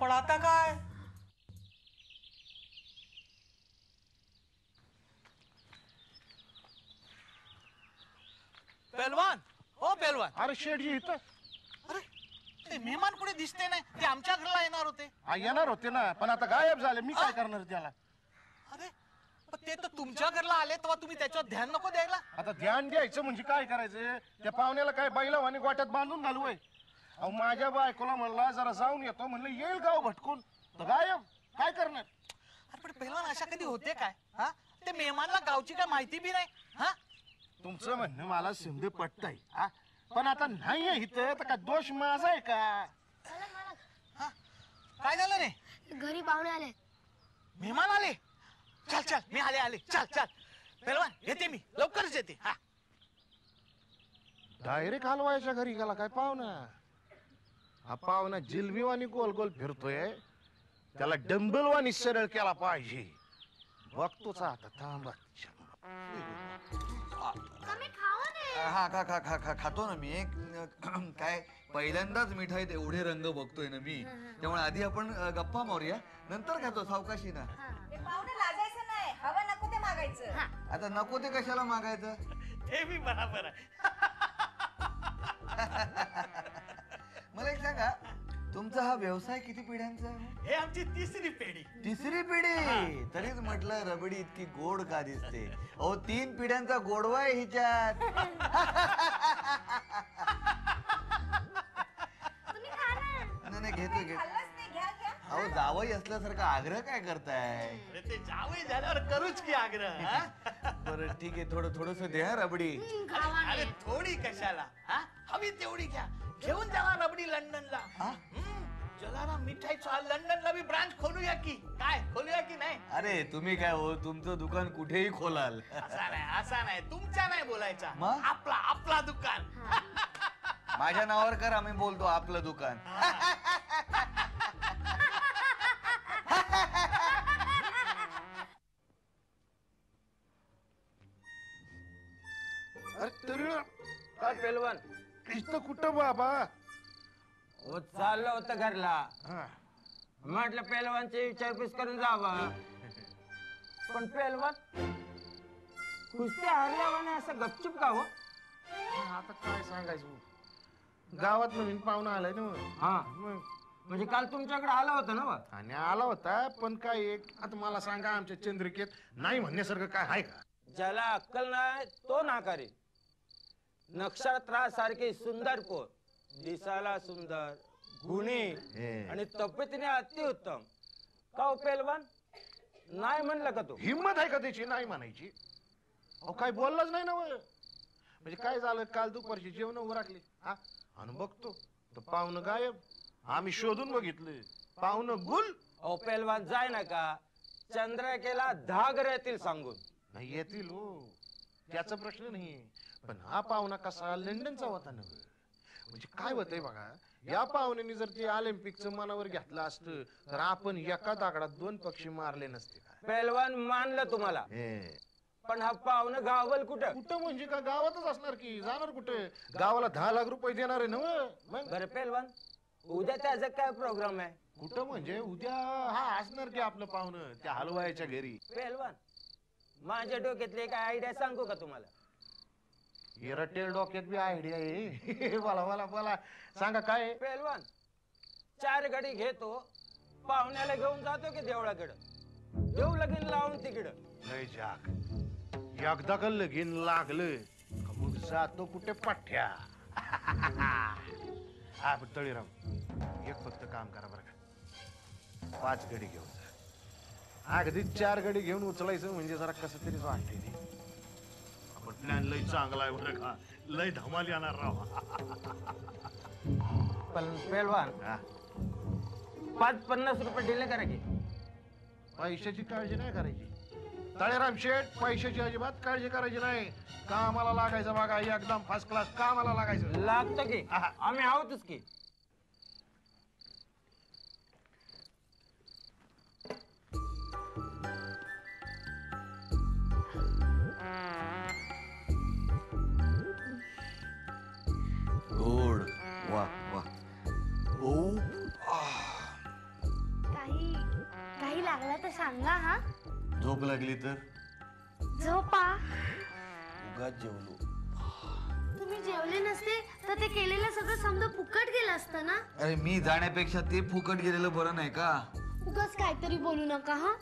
पण आता काय? पहलवान हो पहलवान. अरे शेठजी इथं. अरे ते मेहमान कुठे दिसते नाही? ते आमच्या घरला येणार होते. आ, येणार होते ना पण आता गायब झाले मी काय करणार त्याला? अरे पण ते तर तुमच्या घरला आले तेव्हा तुम्ही त्याच्यावर ध्यान नको द्यायला. आता ध्यान द्यायचं म्हणजे काय करायचं? त्या पाहुण्याला काय बैला आणि गोट्यात बांधून घालू होय. अहो माझ्या बायकोला म्हणला जरा जाऊन येतो म्हणलं येईल गाव भटकून. तर गायब. काय करणार? अरे पण पहलवान अशा कधी होते काय? हा? ते मेहमानला गावची काय माहिती बी नाही? हा? तुमचं म्हणणं मला सिंध पटतंय हा? पण आता नाहीये इथं तर का दोष माझा आहे का? काय झालं रे? घरी पाहुणे आले. मेहमान आले? चल चल मी आले आले. चल चल. पहलवान येते मी. लवकरच येते. हा. डायरेक्ट हलवायच्या घरी गेला काय पाहुणा? हा पाहुणा जिलबीवानी गोल गोल फिरतोय. त्याला डंबलवानी सरळ केला पाहिजे. बघतोच आता थांबा. हा खा खा खा खा खातो ना मी. एक <clears throat> काय पहिल्यांदाच मिठाईत एवढे रंग बघतोय ना मी. त्यामुळे आधी आपण अ, गप्पा मारूया. नंतर खातो सावकाशी ना. पाहुणे लाजायचं नाही. हवं नको ते मागायचं. आता नको ते कशाला मागायचं? <laughs> हे मी बराबर आहे. <laughs> मला एक सांगा तुमचा हा व्यवसाय किती पिढ्यांचा आहे? हे आमची तिसरी पेढी. तिसरी पिढी? तरीच म्हटलं रबडी इतकी गोड का दिसते? अहो तीन पिढ्यांचा गोडवा आहे हिच्यात. नाही, नाही घेतो घेतो. अहो जावई असल्यासारखा आग्रह काय करताय? अरे ते जावई झाल्यावर करूच की आग्रह हा? बरं ठीक आहे थोडं थोडस द्या रबडी. अरे थोडी कशाला हा? हवी तेवढी घ्या. घेऊन जावा रबडी लंडनला. हम्म, जलाराम मिठाई चाल लंडनला बी ब्रांच खोलूया की? काय खोलूया की नाही? अरे तुम्ही काय हो तुमचं दुकान कुठेही खोलाल. असा नाही असा नाही तुमच्या नाही बोलायचा. मग? आपला आपला दुकान. माझ्या नावावर कर आम्ही बोलतो आपलं दुकान. अरे तरी काय पेलवान? इथं कुठं बाबा? हो चाललं होतं घरला. म्हटलं पेलवानची विचारपूस करून जावा. पण पेलवान कुस्त्या हरल्यावाने असं गपचूप का हो? आता काय सांगायचं? गावात नवीन पाहुणा आलाय ना. मग. हा. मग? म्हणजे काल तुमच्याकडे आला होता ना बा? आणि आला होता पण काय एक आता मला सांगा आमच्या चंद्रिकेत नाही म्हणण्यासारखं काय आहे का? ज्याला अक्कल नाही तो नाकारे नक्षत्रासारखे सुंदर पोर दिसायला सुंदर गुणी आणि तब्येतीने अतिउत्तम. का हो पेलवान? नाही म्हणलं का तू? हिंमत आहे का त्याची नाही म्हणायची. अहो काय बोललाच नाही ना वय. म्हणजे काय झालं? काल दुपारची जेवण उराकली. हा? आणि बघतो. तर पाहुणं गायब. आम्ही शोधून बघितलं. पाहुणं गुल. अहो पेलवान जाय ना का? चंद्रकेला धागर येतील सांगून. नाही येतील हो. त्याचा प्रश्न नाही पण हा पाहुणा कसा लंडनचा होता ना म्हणजे काय होतंय बघा या पाहुण्याने जर ते ऑलिम्पिकचं मनावर घेतलं असतं तर आपण एका दागडात दोन पक्षी मारले नसते का? पेलवान मानलं तुम्हाला. पण हा पाहुणं गावल कुठं? कुठं म्हणजे का? गावातच असणार की? जाणार कुठे? गावाला दहा लाख रुपये देणार आहे ना व? मग? बरं पेलवान उद्या त्याचा काय प्रोग्राम आहे? कुठं म्हणजे? उद्या हा असणार की आपलं पाहुणं त्या हलवायच्या घरी. पेलवान माझ्या डोक्यातली काय आयडिया सांगू का तुम्हाला? एरटेल डोक्यात बी आयडिया आहे. <laughs> बोला बोला बोला. सांगा काय? आहे? पेलवान चार गडी घेतो पाहुण्याला घेऊन जातो की देवळाकडं? देऊ लगीन लावून तिकडं. लय जाग. एकदा का लगीन लागलं का मग जातो कुठे पठ्ठ्या? <laughs> हा पण तळीराम एक फक्त काम करा बरं का. पाच गडी घेऊन. अगदी चार गडी घेऊन उचलायचं म्हणजे जरा कसं तरीच वाटते ते. आपण प्लॅन लय चांगला आहे बरं का. लय धमाल येणार राव. पण पेलवान पाच पन्नास रुपये दिले करा की पैशाची काळजी नाही करायची. तळेराम शेठ पैशाची अजिबात काळजी करायची नाही. कामाला लागायचं बघा एकदम फर्स्ट क्लास कामाला लागायचं. लागतं की. आम्ही आहोतच की. गोड. वा वा. ओ. काही काही लागला तर सांगा हा? झोप लागली तर? झोपा. उगाच जेवलो. तुम्ही जेवले नसते तर ते केलेलं सगळं समजा फुकट गेलं असतं ना? अरे मी जाण्यापेक्षा ते फुकट गेलेलं बरं नाही का? उगाच काहीतरी बोलू नका हा?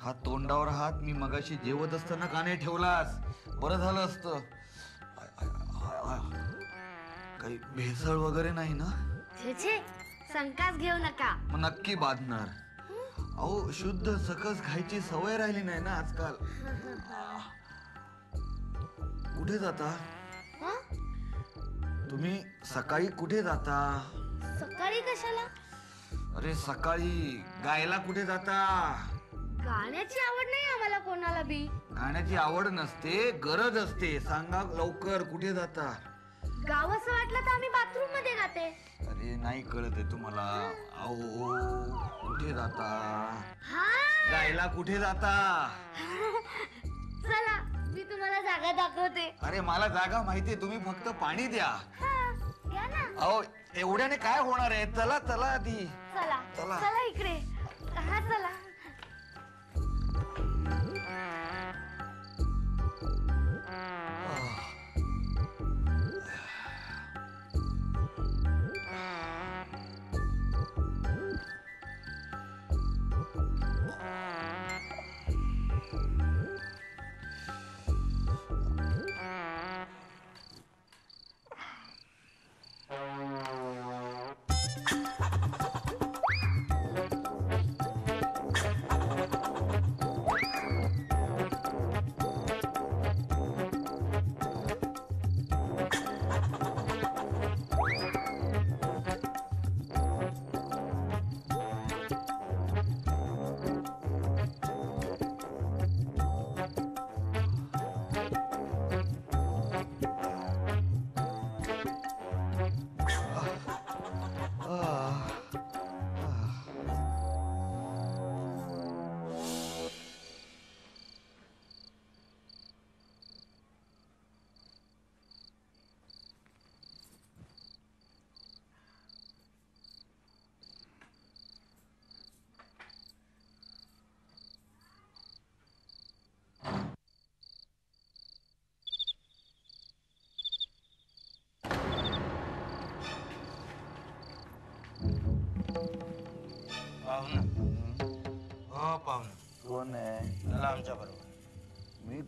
हा तोंडावर हात मी मगाशी जेवत असताना का नाही ठेवलास. बरं झालं असतं. काही भेसळ वगैरे नाही ना? छे छे संकाच घेऊ नका. मग नक्की बांधणार. अहो शुद्ध सकस खायची सवय राहिली नाही ना आजकाल. कुठे जाता? हं? तुम्ही सकाळी कुठे जाता? सकाळी कशाला? अरे सकाळी गायला कुठे जाता? गाण्याची आवड नाही आम्हाला कोणाला बी. गाण्याची आवड नसते गरज असते. सांगा लवकर कुठे जाता? गाव असं वाटलं तर आम्ही बाथरूममध्ये गाते अरे नाही कळत आहे तुम्हाला. अहो कुठे जाता? हा. गायला कुठे जाता? चला मी तुम्हाला जागा दाखवते. अरे मला जागा माहितीये. तुम्ही फक्त पाणी द्या. हा, ना. अहो एवढ्याने काय होणार आहे? चला चला आधी. चला चला. चला इकडे.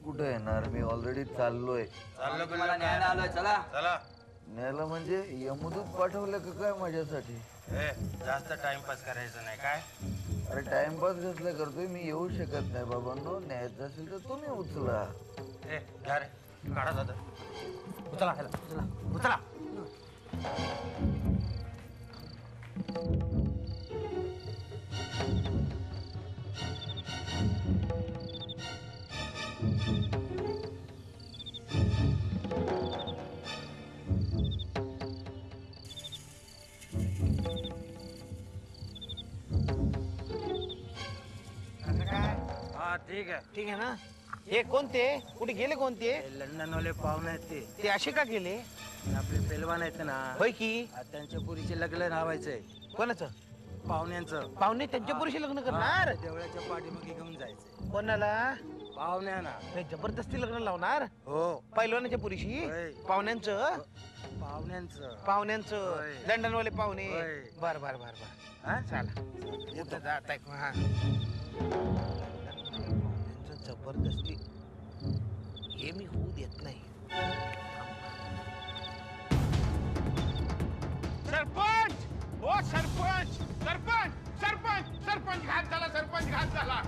कुठे येणार? मी ऑलरेडी चाललोय. चाललो तुम्हाला न्यायला आलोय चला. चला. न्यायला म्हणजे यमदूत पाठवलं का काय माझ्यासाठी? ए जास्त टाइमपास करायचं नाही काय? अरे टाइमपास कसला करतोय? मी येऊ शकत नाही बाबांनो. न्यायचं असेल तर तुम्ही उचला. ए घ्या रे. काढा उचला ह्याला, उचला. ठीक आहे ना? हे कोणते? कुठे गेले कोणते? लंडन वाले पाहुणे आहेत ते. ते असे का गेले? आपले पेलवान आहेत ना. होय की? आज त्यांच्या पुरीचे लग्न लावायचंय कोणाचं? पाहुण्यांचं. पाहुणे त्यांच्या पुरुषी लग्न करणार? हा, देवळाच्या पाठीमागे घेऊन जायचंय. कोणाला? पाहुण्यांना नाही, जबरदस्ती लग्न लावणार? हो. पैलवानाच्या पुरुषी होय. पाहुण्यांचं? पाहुण्यांचं. पाहुण्यांचं. होय. लंडनवाले पाहुणे. होय. बर बर बर बर. हा? चला. येतो जात आहे. हा. जबरदस्ती. हे मी होऊ देत नाही. सरपंच! ओ सरपंच! सरपंच! सरपंच! सरपंच घात झाला सरपंच घात झाला.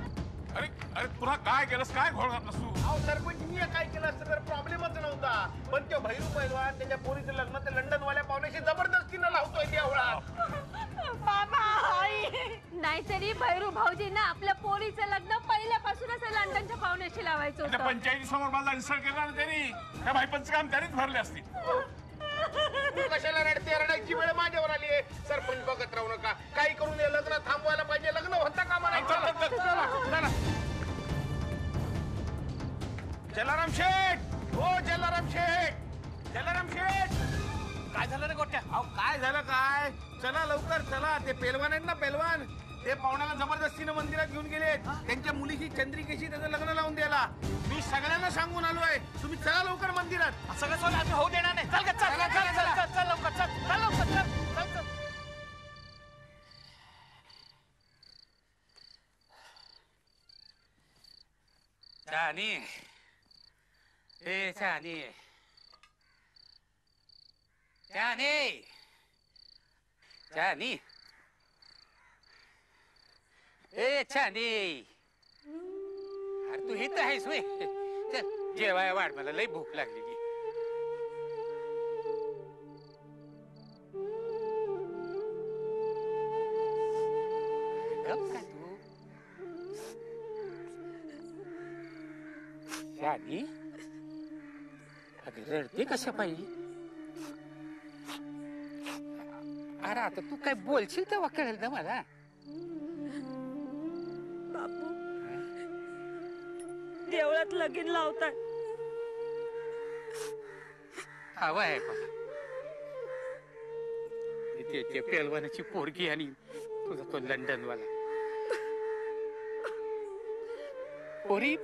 अरे अरे तुला काय केलंस? काय घोळ घातलास तू? अहो सरपंच मी काय केलं असतं तर प्रॉब्लेमच नव्हता. पण तो भैरू पैलवान त्याच्या पोरीचं लग्न ते लंडनवाल्या पाहुण्याशी जबरदस्तीनं लावतोय देवळा नाहीतरी भैरू भाऊजींना आपल्या पोरीचं लग्न पहिल्यापासूनच लंडनच्या पाहुण्याशी लावायचं त्या होतं. पंचायती समोर माझा इन्सल्ट केला ना त्यांनी. त्या भाईपंच काम त्यांनीच भरले असतील <laughs> तू कशाला रडते? रडायची वेळ माझ्यावर आली आहे. सरपंच बघत राहू नका. काही करून हे लग्न थांबवायला पाहिजे. लग्न होता कामा नाही चला, चला, चला, चला. जलाराम शेठ! ओ जलाराम शेठ! जलाराम शेठ! काय झालं रे गोट्या? अहो काय झालं काय? चला लवकर चला. ते पेलवान आहेत ना पेलवान. ते पाहुण्याला जबरदस्तीनं मंदिरात घेऊन गेले. त्यांच्या मुलीशी चंद्रिकेशी त्याचं लग्न लावून द्यायला. मी सगळ्यांना सांगून आलोय. तुम्ही चला लवकर मंदिरात. सगळं सोडलं आम्ही होऊ देणार नाही. चल ग, चल चला, चल चला, चल चल चल लवकर चल चल लवकर चल चल चल. चानी ए चानी चानी चानी ए छानी. अरे तू इथं आहेस वे चल जेवाय वाढ मला लई भूक लागलेली गप का तू? चानी अगं रडते कशा पाहिजे अरे आता तू काय बोलशील तेव्हा कळेल ना मला. बापू. देवळात लगीन लावताय. हवा आहे त्याच्या पेलवानाची पोरगी आणि तुझा तो लंडनवाला. पोरी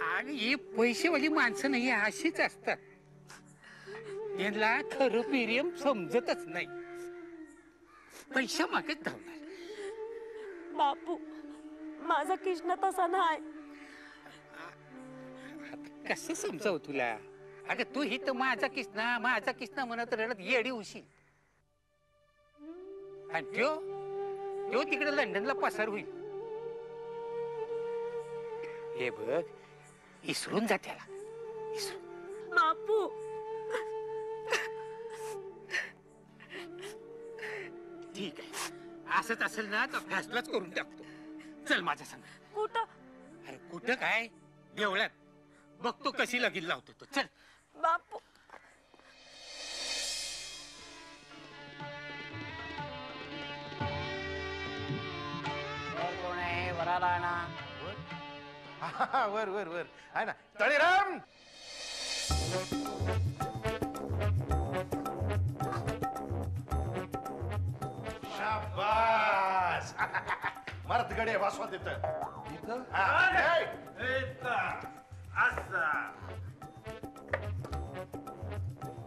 आणि ही पैसेवाली माणसं नाही अशीच असतात. त्यांना खरं प्रेम समजतच नाही. पैसा मागत धावणार. बापू माझा कृष्ण तसा नाही. कसं समजाव तुला? अगं तू ही तर माझा किसना माझा किसना म्हणत रडत येडी होशील आणि त्यो त्यो तिकडे लंडनला पसार होईल. हे बघ इसरून जा त्याला. बापू ठीक आहे. असंच असेल ना तर फॅसलाच करून टाकतो. चल माझ्या संग. कुठं? अरे कुठं काय? देवळात. बघतो कशी लगीन लावतो तो. चल. बापू. कोण आहे वराला आणा वर वर वर. आहे ना. तळेराम! मर्दगडे वासवा देत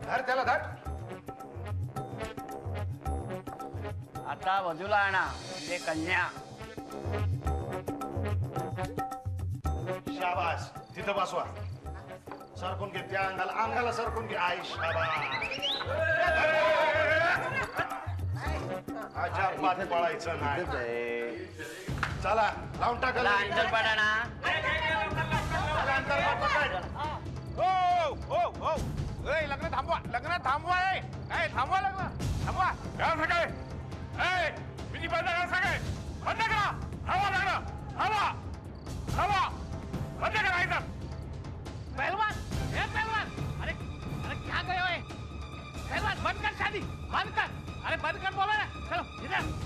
धर त्याला धर. आता वधूला आणा. ते कन्या. शाबास. तिथं बसवा. सरकून घे त्या अंगाला. अंगाला सरकून घे. आई शाबास. अजाबात पळायचं नाही. चला लावून टाका अंतर पडा ना. हो हो हो. ए, लग्न थांबवा लग्न थांबवा ए. ए, थांबवा लग्न थांबवा. काय सगळे. ए बिजी बंद करा सगळे. बंद करा. हवा लग्न. हवा हवा बंद करा इथं. पहलवान ए पहलवान. अरे अरे क्या गए ओए पहलवान बंद कर शादी. बंद कर. अरे बंद कर बोला ना. चलो इधर.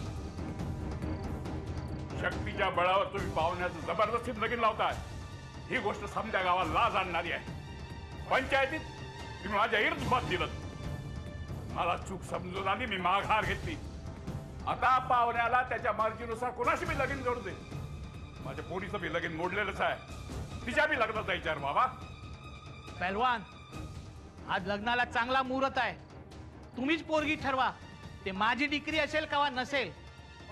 शक्तीच्या बळावर तुम्ही पाहुण्याचं जबरदस्तीत लगीन लावताय. ही गोष्ट समजा गावाला लाज आणणारी आहे. पंचायतीत तुम्ही माझ्या इर्द दिलं. मला चूक समजून आली मी माघार घेतली. आता पाहुण्याला त्याच्या मर्जीनुसार कोणाशी मी लगीन जोडू दे? माझ्या पोरीचं बी लगीन मोडलेलंच आहे. तिच्या बी लग्नाचा विचार बाबा पहलवान आज लग्नाला चांगला मुहूर्त आहे. तुम्हीच पोरगी ठरवा. ते माझी डिग्री असेल किंवा नसेल.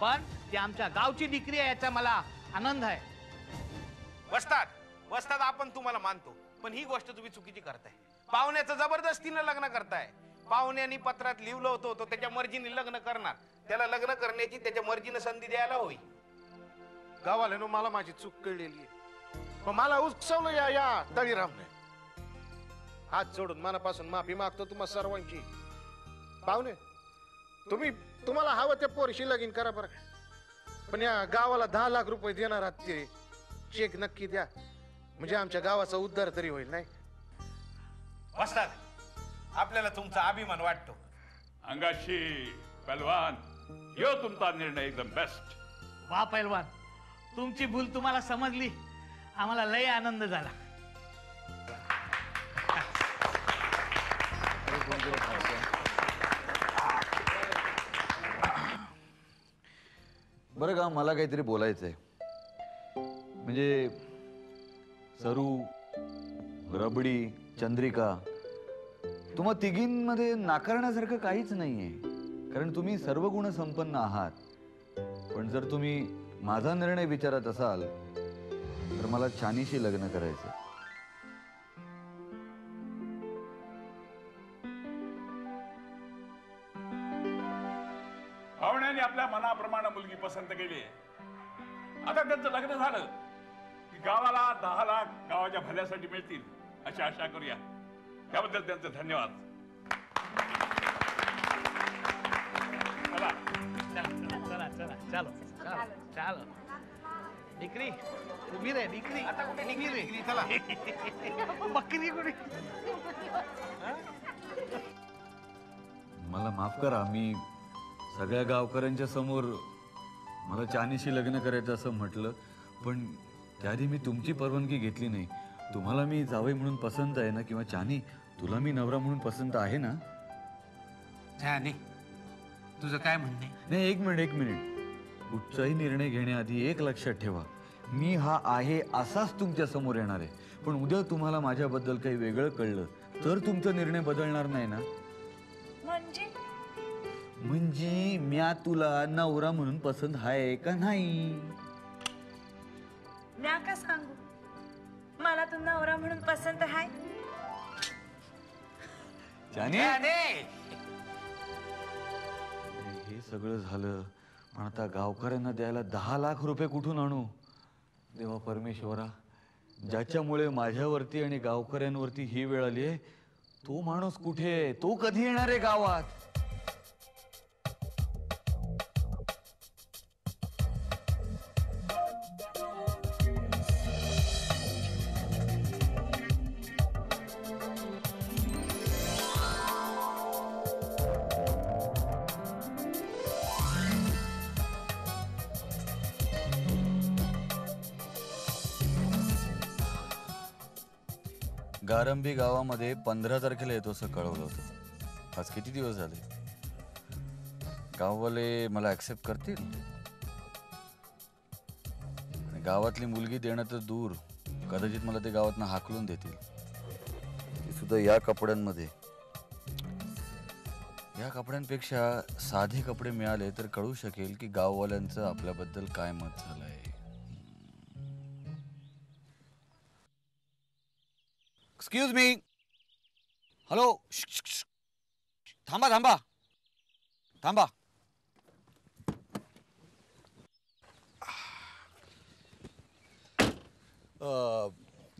पण ती आमच्या गावची डिग्री आहे याचा मला आनंद आहे. वस्ताद वस्ताद आपण तुम्हाला मानतो पण ही गोष्ट तुम्ही चुकीची करताय. पाहुण्याचं जबरदस्तीनं लग्न करताय. पाहुण्यानी पत्रात लिहिलं होतं तो त्याच्या मर्जीने लग्न करणार. त्याला लग्न करण्याची त्याच्या मर्जीनं संधी द्यायला होई. गावाला मला माझी चूक कळलेली आहे. पण मला उत्सवलं या या तळीरामने हात जोडून मनापासून माफी मागतो तुम्हा सर्वांची. पाहुणे तुम्ही तुम्हाला हवं त्या पोरीशी लगीन करा बरं का. पण या गावाला दहा लाख रुपये देणार आहात ते. चेक नक्की द्या. म्हणजे आमच्या गावाचा उद्धार तरी होईल नाही? वस्ताद आपल्याला तुमचा अभिमान वाटतो. अंगाशी पहलवान यो तुमचा निर्णय एकदम बेस्ट वा पैलवान तुमची भूल तुम्हाला समजली. आम्हाला लय आनंद झाला. बरं का मला काहीतरी बोलायचं आहे म्हणजे सरू रबडी चंद्रिका तुम्हा तिघींमध्ये नाकारण्यासारखं काहीच नाही आहे कारण तुम्ही सर्व गुण संपन्न आहात. पण जर तुम्ही माझा निर्णय विचारत असाल तर मला छानीशी लग्न करायचं पसंत केली. आता त्यांचं लग्न झालं. की गावाला दहा लाख गावाच्या भल्यासाठी मिळतील अशी आशा करूया. त्याबद्दल त्यांचे धन्यवाद. चला. चला चला चलो चलो चलो डिक्री उभी रे डिक्री. आता कुठे डिक्री? रे. चला. बकरी कुठे? मला माफ करा मी सगळ्या गावकऱ्यांच्या समोर मला चानीशी लग्न करायचं असं म्हटलं पण त्याआधी मी तुमची परवानगी घेतली नाही. तुम्हाला मी जावई म्हणून पसंत आहे ना किंवा चानी तुला मी नवरा म्हणून पसंत आहे ना? छान तुझं काय म्हणणे? नाही एक मिनिट एक मिनिट. कुठचाही निर्णय घेण्याआधी एक लक्षात ठेवा. मी हा आहे असाच तुमच्यासमोर येणार आहे. पण उद्या तुम्हाला माझ्याबद्दल काही वेगळं कळलं तर तुमचा निर्णय बदलणार नाही ना? म्हणजे म्या तुला नवरा म्हणून पसंत आहे का नाही? म्या का सांगू? मला तू नवरा म्हणून पसंत आहे जाने. हे सगळं झालं पण आता गावकऱ्यांना द्यायला दहा लाख रुपये कुठून आणू? देवा परमेश्वरा ज्याच्यामुळे माझ्यावरती आणि गावकऱ्यांवरती ही वेळ आली आहे तो माणूस कुठे आहे? तो कधी येणार आहे गावात? गारंबी गावामध्ये पंधरा तारखेला येतो असं कळवलं होतं. आज किती दिवस झाले? गाववाले मला ऍक्सेप्ट करतील? आणि गावातली मुलगी देणं तर दूर. कदाचित मला ते गावातनं हाकलून देतील. ती सुद्धा या कपड्यांमध्ये. या कपड्यांपेक्षा साधे कपडे मिळाले तर कळू शकेल की गाववाल्यांचं आपल्याबद्दल काय मत झालं आहे एक्सक्यूज मी हॅलो थांबा थांबा थांबा अ,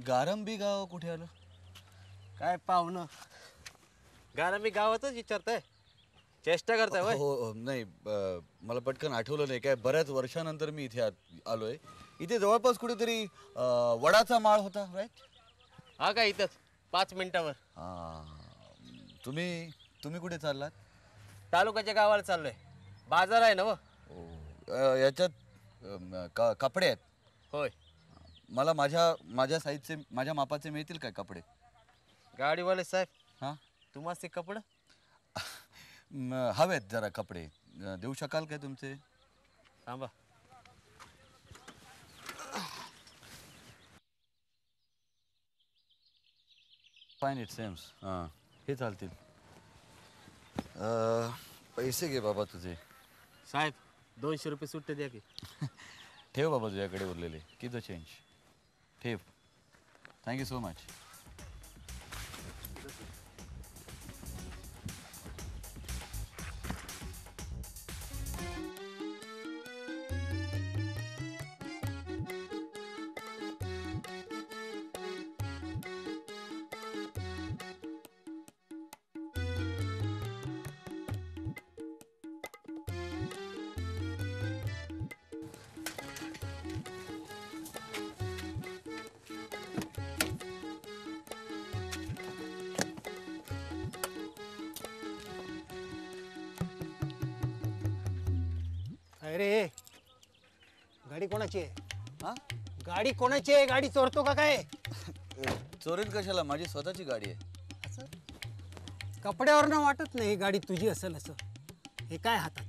गारंबी गाव कुठे आलं? काय पाहुणं? गाणं मी गावातच विचारताय. चेष्टा करताय हो वय हो, नाही अ, मला पटकन आठवलं नाही. काय बऱ्याच वर्षानंतर मी इथे आलोय. इथे जवळपास कुठेतरी अ, वडाचा माळ होता राईट हा काय इथंच? पाच मिनिटावर. तुम्ही तुम्ही कुठे चाललात? तालुक्याच्या गावाला चाललोय. बाजार आहे ना व? अ, याच्यात क- कपडे आहेत. होय. मला माझ्या माझ्या साईजचे माझ्या मापाचे मिळतील काय कपडे? गाडीवाले साहेब हा? तुम्हाला ते कपडं? <laughs> म, हवेत जरा कपडे. अ, देऊ शकाल काय तुमचे? थांबा. Fine it seems. हां. हे चालतील. अ, पैसे घे बाबा तुझे. साहेब दोनशे रुपये सुट्टे द्या की. <laughs> ठेव बाबा तुझ्याकडे उरलेले. की द चेंज ठेव. थँक्यू सो मच अरे गाडी कोणाची आहे? हा? गाडी कोणाची आहे? गाडी चोरतो का काय? चोरील कशाला? माझी स्वतःची गाडी आहे. कपड्यावरनं वाटत नाही ही गाडी तुझी असेल असं. हे काय हातात?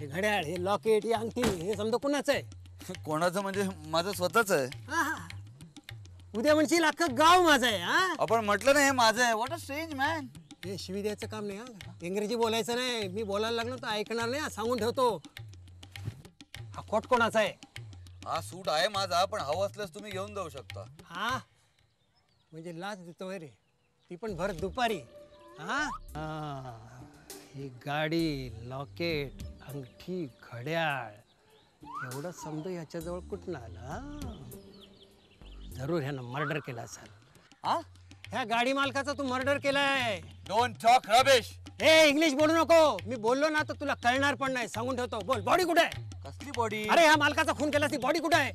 हे घड्याळ हे लॉकेट ही अंगठी हे समजा कुणाचं आहे? कोणाचं म्हणजे माझं स्वतःच आहे. आहा. उद्या म्हणशील अख्खं गाव माझं आहे हा? आपण म्हटलं ना हे माझं आहे. वॉट अ स्ट्रेंज मॅन हे शिवी द्यायचं काम नाही हा? इंग्रजी बोलायचं नाही. मी बोलायला लागलो तर ऐकणार नाही हा, सांगून ठेवतो. हा कोट कोणाचा आहे? हा सूट आहे माझा पण हवं असल्यास तुम्ही घेऊन जाऊ शकता. हा? म्हणजे लाच देतोय रे ती पण भर दुपारी. हा? हा. ही गाडी लॉकेट अंगठी घड्याळ. एवढं समजा याच्याजवळ कुठं आलं हा? जरूर ह्यानं मर्डर केला असेल. हा? ह्या गाडी मालकाचा तू मर्डर केलाय. डोंट टॉक रबेश ए इंग्लिश बोलू नको. मी बोललो ना तर तुला कळणार पण नाही. सांगून ठेवतो. बोल बॉडी कुठे आहे? कसली बॉडी अरे ह्या मालकाचा खून केला ती बॉडी कुठे आहे?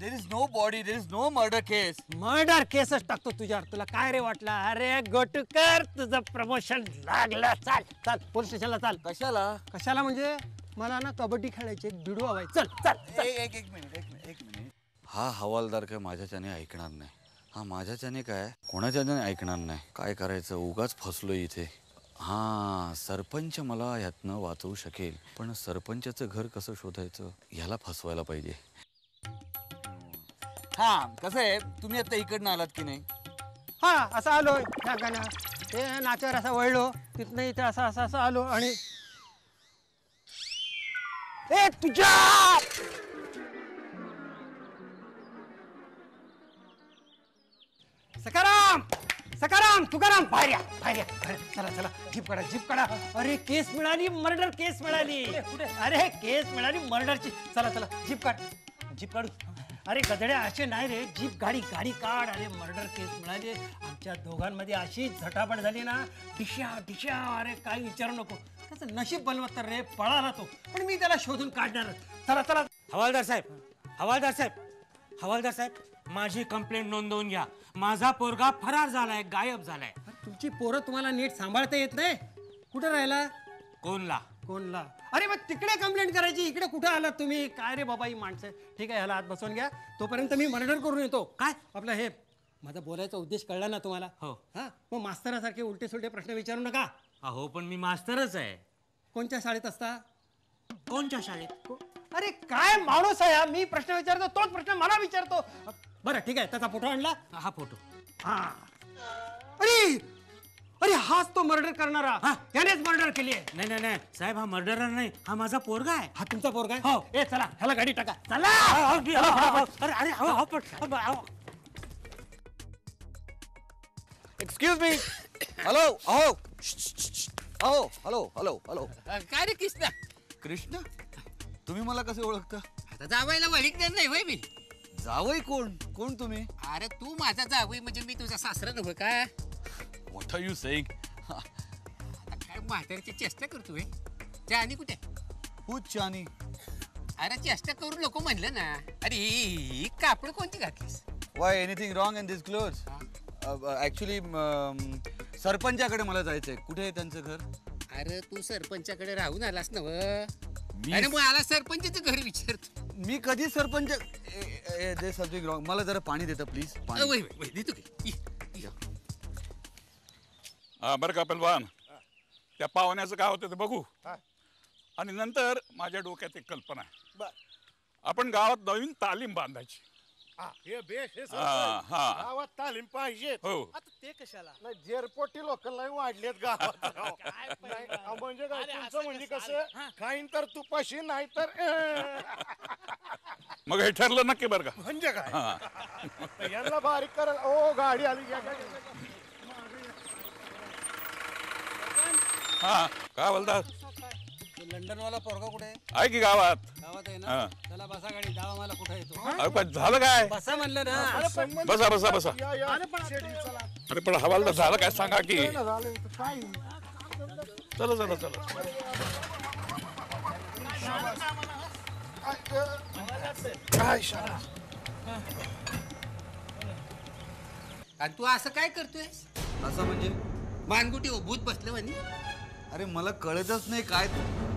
There is no body there is no murder case murder केसच टाकतो तुझ्यावर तुला काय रे वाटलं? अरे गोटकर तुझं प्रमोशन लागलं. चाल चाल पोलीस स्टेशनला चाल. कशाला? कशाला म्हणजे? मला ना कबड्डी खेळायची एक बिडू हवाय चल चल एक मिनिट एक मिनिट एक मिनिट हा हवालदार काय माझ्याच्याने ऐकणार नाही. हा माझ्याच्याने काय? कोणाच्याने ऐकणार नाही? काय करायचं? उगाच फसलो इथे. हा सरपंच मला यातनं वाचवू शकेल. पण सरपंचाचं घर कसं शोधायचं? ह्याला फसवायला पाहिजे. हा कसं आहे? तुम्ही आता इकडनं आलात की नाही? हा असं आलो. गाणं हे नाच्यावर असं वळलो. तिथनं इथे असं असं असं आलो आणि ए तुझ्या! सकाराम सकाराम तुकाराम बाहेर या बाहेर या बाहेर. चला चला. जीप काढा जीप काढा. अरे केस मिळाली मर्डर केस मिळाली. अरे केस मिळाली मर्डरची. चला चला. जीप काढ. जीप काढू. अरे गधड्या असे नाही रे. जीप गाडी गाडी काढ. अरे मर्डर केस मिळाली. आमच्या दोघांमध्ये अशी झटापट झाली ना. डिशा डिशा अरे काय विचारू नको. त्याचं नशीब बलवत्तर रे पळाला तो. पण मी त्याला शोधून काढणार. चला चला. हवालदार साहेब हवालदार साहेब हवालदार साहेब. माझी कंप्लेंट नोंदवून घ्या. माझा पोरगा फरार झालाय गायब झालाय. तुमची पोरं तुम्हाला नीट सांभाळता येत नाही? कुठे राहिला? कोणला? कोणला? अरे मग तिकडे कंप्लेंट करायची. इकडे कुठे आलात तुम्ही? काय रे बाबा ही माणसं? ठीक आहे ह्याला हात बसवून घ्या. तोपर्यंत मी मर्डर करून येतो. काय? आपलं हे माझा बोलायचा उद्देश कळला ना तुम्हाला? हो. हा? मग मास्तरासारखे उलटे सुलटे प्रश्न विचारू नका. अहो पण मी मास्टरच आहे. कोणत्या शाळेत असता? कोणत्या शाळेत? अरे काय माणूस आहे हा? मी प्रश्न विचारतो तोच प्रश्न मला विचारतो. बरं ठीक आहे. त्याचा फोटो आणला? हा फोटो. हा. अरे! अरे हाच तो मर्डर करणारा. यानेच मर्डर केली आहे. नाही नाही नाही. साहेब हा मर्डरर नाही. हा माझा पोरगा आहे. हा तुमचा पोरगा हो. ए चला. ह्याला गाडी टाका. चला. अरे अरे अहो, अहो, पण- अहो, अहो. एक्सक्यूज मी हॅलो अहो अहो हॅलो हॅलो हॅलो काय रे कृष्णा? कृष्ण? तुम्ही मला कसे ओळखता? आता जावायला वळीकणार नाही होय मी. जावई कोण? कोण तुम्ही? अरे तू माझा जावई म्हणजे मी तुझा सासरा नव्हे का? व्हॉट आर यू सेइंग काय म्हातारीची चेष्टा करतोय? चानी कुठे? हुच चानी. अरे चेष्टा करून लोक म्हणलं ना. अरे ही कापड कोणती घातलीस? Why anything wrong in this cloth actually सरपंचाकडे मला जायचंय. कुठे आहे त्यांचं घर? अरे तू सरपंचाकडे राहून आलास ना मी- अरे मग आला सरपंचाचं घर विचारतो. मी कधी सरपंच दे समथिंग रॉंग मला जरा पाणी देता प्लीज अ, पाणी देतो की. हा बरं का पलवान त्या पाहुण्याचं काय होतं ते बघू. आणि नंतर माझ्या डोक्यात एक कल्पना आहे. आपण गावात नवीन तालीम बांधायची. हे. बेश हे हा, हा. गावात तालीम पाहिजे हो. आता ते कशाला? नाही जेरपोटी लोक लय वाढलेत गावात. <laughs> राव. नाही, अहो, म्हणजे काय तुमचं म्हणजे कसं खाईन तर तुपाशी नाही तर मग हे ठरलं नक्की बरं का? म्हणजे काय? हा. यांना बारीक करा. ओ गाडी आली. या, या, या, या. हा. काय बोलतात लंडन वाला पोरगा कुठे आहे? आहे की गावात? गावात आहे हा. ना चला बसा गाडी दावा मला कुठे येतो अरे पण झालं काय? बसा म्हणलं ना. बसा बसा बसा. या, या. शेडी, चला. अरे पण हवालदार झालं काय सांगा की? ना झालं, इथं काय? चला चला चला. काय शाळा? आणि तू असं काय करतोय? असं म्हणजे? मानगुटी हो, भूत बसलं म्हणे. अरे मला कळतच नाही काय माय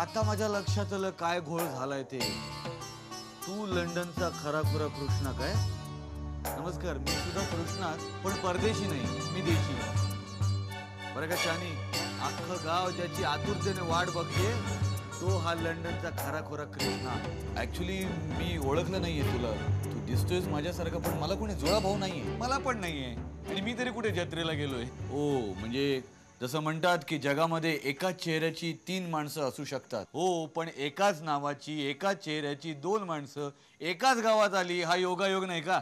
आता माझ्या लक्षात आलं काय घोळ झालाय ते? तू लंडनचा खरा खुरा कृष्णा काय? नमस्कार मी सुद्धा कृष्णाच पण परदेशी नाही मी देशी. बरं का चानी अख्खं गाव ज्याची आतुरतेने वाट बघते तो हा लंडनचा खरा खोरा कृष्णा ऍक्च्युली मी ओळखलं नाहीये तुला. तू दिसतोयस माझ्यासारखा पण मला कोणी जुळा भाऊ नाहीये. मला पण नाहीये. आणि मी तरी कुठे जत्रेला गेलोय? ओ म्हणजे जसं म्हणतात की जगामध्ये एकाच चेहऱ्याची तीन माणसं असू शकतात. हो पण एकाच नावाची एकाच चेहऱ्याची दोन माणसं एकाच गावात आली हा योगायोग नाही का?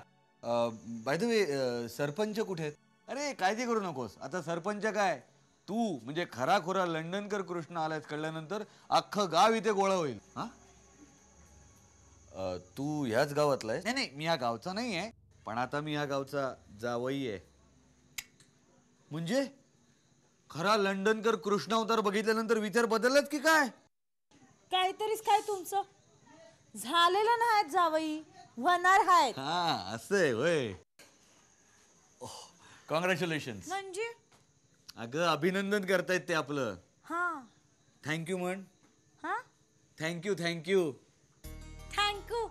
बाय द वे सरपंच कुठे आहेत? अरे काळजी करू नकोस. आता सरपंच काय? तू म्हणजे खरा खोरा लंडनकर कृष्ण आलायस कळल्यानंतर अख्खं गाव इथे गोळा होईल. हा? तू ह्याच गावातला आहे नाही नाही मी या गावचा नाही आहे पण आता मी या गावचा जावई आहे. म्हणजे? खरा लंडनकर कृष्ण अवतार बघितल्यानंतर विचार बदललाच की काय? काहीतरीच काय तुमचं? झालेलं नाही जावई. होणार आहेत. हा असं आहे वय कॉंग्रॅच्युलेशन म्हणजे? अगं अभिनंदन करतायत ते आपलं. हा. थँक्यू म्हण. हा? Thank you thank you thank you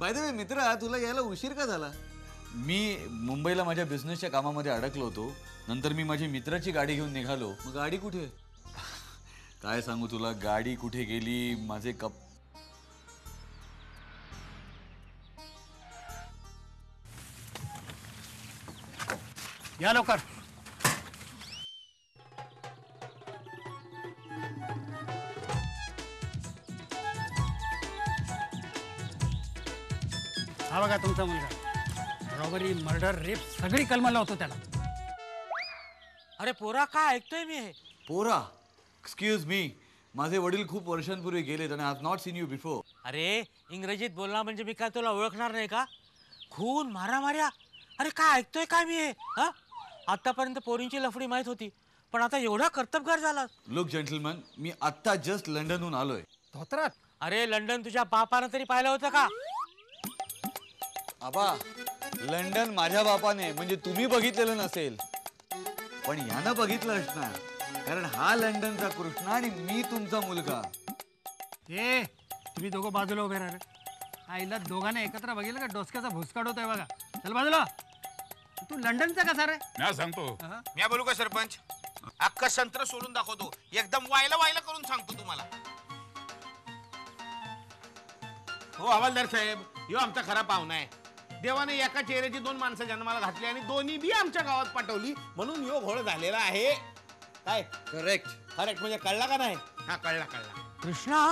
by the way मित्रा तुला यायला उशीर का झाला? मी मुंबईला माझ्या बिझनेसच्या कामामध्ये अडकलो होतो. नंतर मी माझी मित्राची गाडी घेऊन निघालो. मग गाडी कुठे? काय सांगू तुला? गाडी कुठे गेली? माझे कप या लवकर. हा बघा तुमचा मुलगा. रॉबरी मर्डर रेप सगळी कलमा लावतो त्याला. अरे पोरा काय ऐकतोय मी हे? पोरा एक्सक्यूज मी माझे वडील खूप वर्षांपूर्वी गेलेत आणि I not seen you before अरे इंग्रजीत बोलणार म्हणजे मी काय तुला ओळखणार नाही का? खून मारामाऱ्या? अरे काय ऐकतोय काय मी हे? हा? आतापर्यंत पोरींची लफडी माहीत होती पण आता एवढा कर्तबगार झाला लुक जेंटलमॅन मी आत्ता जस्ट लंडनहून आलोय. धोत्रात? अरे लंडन तुझ्या बापानं तरी पाहिलं होतं का? आबा लंडन माझ्या बापाने म्हणजे तुम्ही बघितलेलं नसेल. पण यानं बघितलं असणार. कारण हा लंडनचा कृष्ण आणि मी तुमचा मुलगा. ए तुम्ही दोघं बाजूला उभे राहा रे. आईला दोघांना एकत्र बघितलं का? डोसक्याचा भुस काढवतोय बघा. चल बाजूला. तू लंडनचा कसा रे? मी सांगतो. मी बोलू का सरपंच? अख्खा संत्र सोडून दाखवतो. एकदम वायला वायला करून सांगतो तुम्हाला. हो हवालदार साहेब ह्यो आमचा खरा पाहुणा आहे. देवाने एका चेहऱ्याची दोन माणसं जन्माला घातली आणि दोन्ही बी आमच्या गावात पाठवली म्हणून यो घोळ झालेला आहे. काय? करेक्ट करेक्ट म्हणजे कळला का नाही? हा कळला कळला. कृष्णा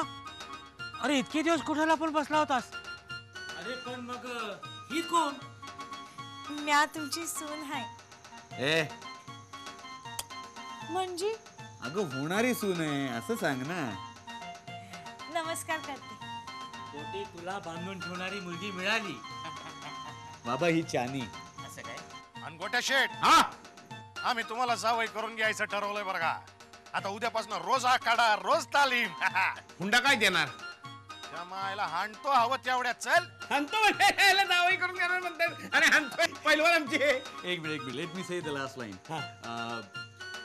अरे इतके दिवस कुठाला पण बसला होतास? अरे पण मग ही कोण? म्या तुमची सून आहे ए. म्हणजे? अगं होणारी सून आहे असं सांग ना. नमस्कार करते पोटी तुला बांधून ठेवणारी मुलगी मिळाली. बाबा ही चानी. असं काय? आणि गोट्या शेठ. हा? आम्ही तुम्हाला जावई करून घ्यायचं ठरवलंय बरं का. आता उद्यापासून रोज आखाडा रोज तालीम. <laughs> हुंडा काय देणार? त्या मायला हाणतो हवं तेवढ्या चल. हाणतो? <laughs> म्हणजे जावई करून घेणार म्हणतात. आणि हाणतोय. पहिलवान आमचे. एक मिनिट एक minute. Let me say the last line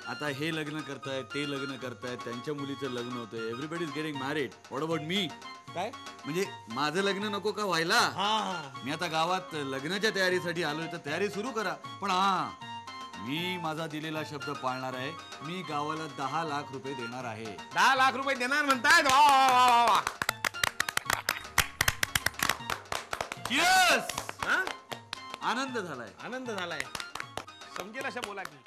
आता हे लग्न करतायत ते लग्न करतायत त्यांच्या मुलीचं लग्न होतंय. Everybody is getting married what about me काय? म्हणजे माझं लग्न नको का व्हायला? मी आता गावात लग्नाच्या तयारीसाठी आलोय तर तयारी सुरू करा. पण हा मी माझा दिलेला शब्द पाळणार आहे. मी गावाला दहा लाख रुपये देणार आहे. दहा लाख रुपये देणार म्हणतायत? वा वा वा वा वा. Cheers! आनंद झालाय. आनंद झालाय. समजेल अशा बोला की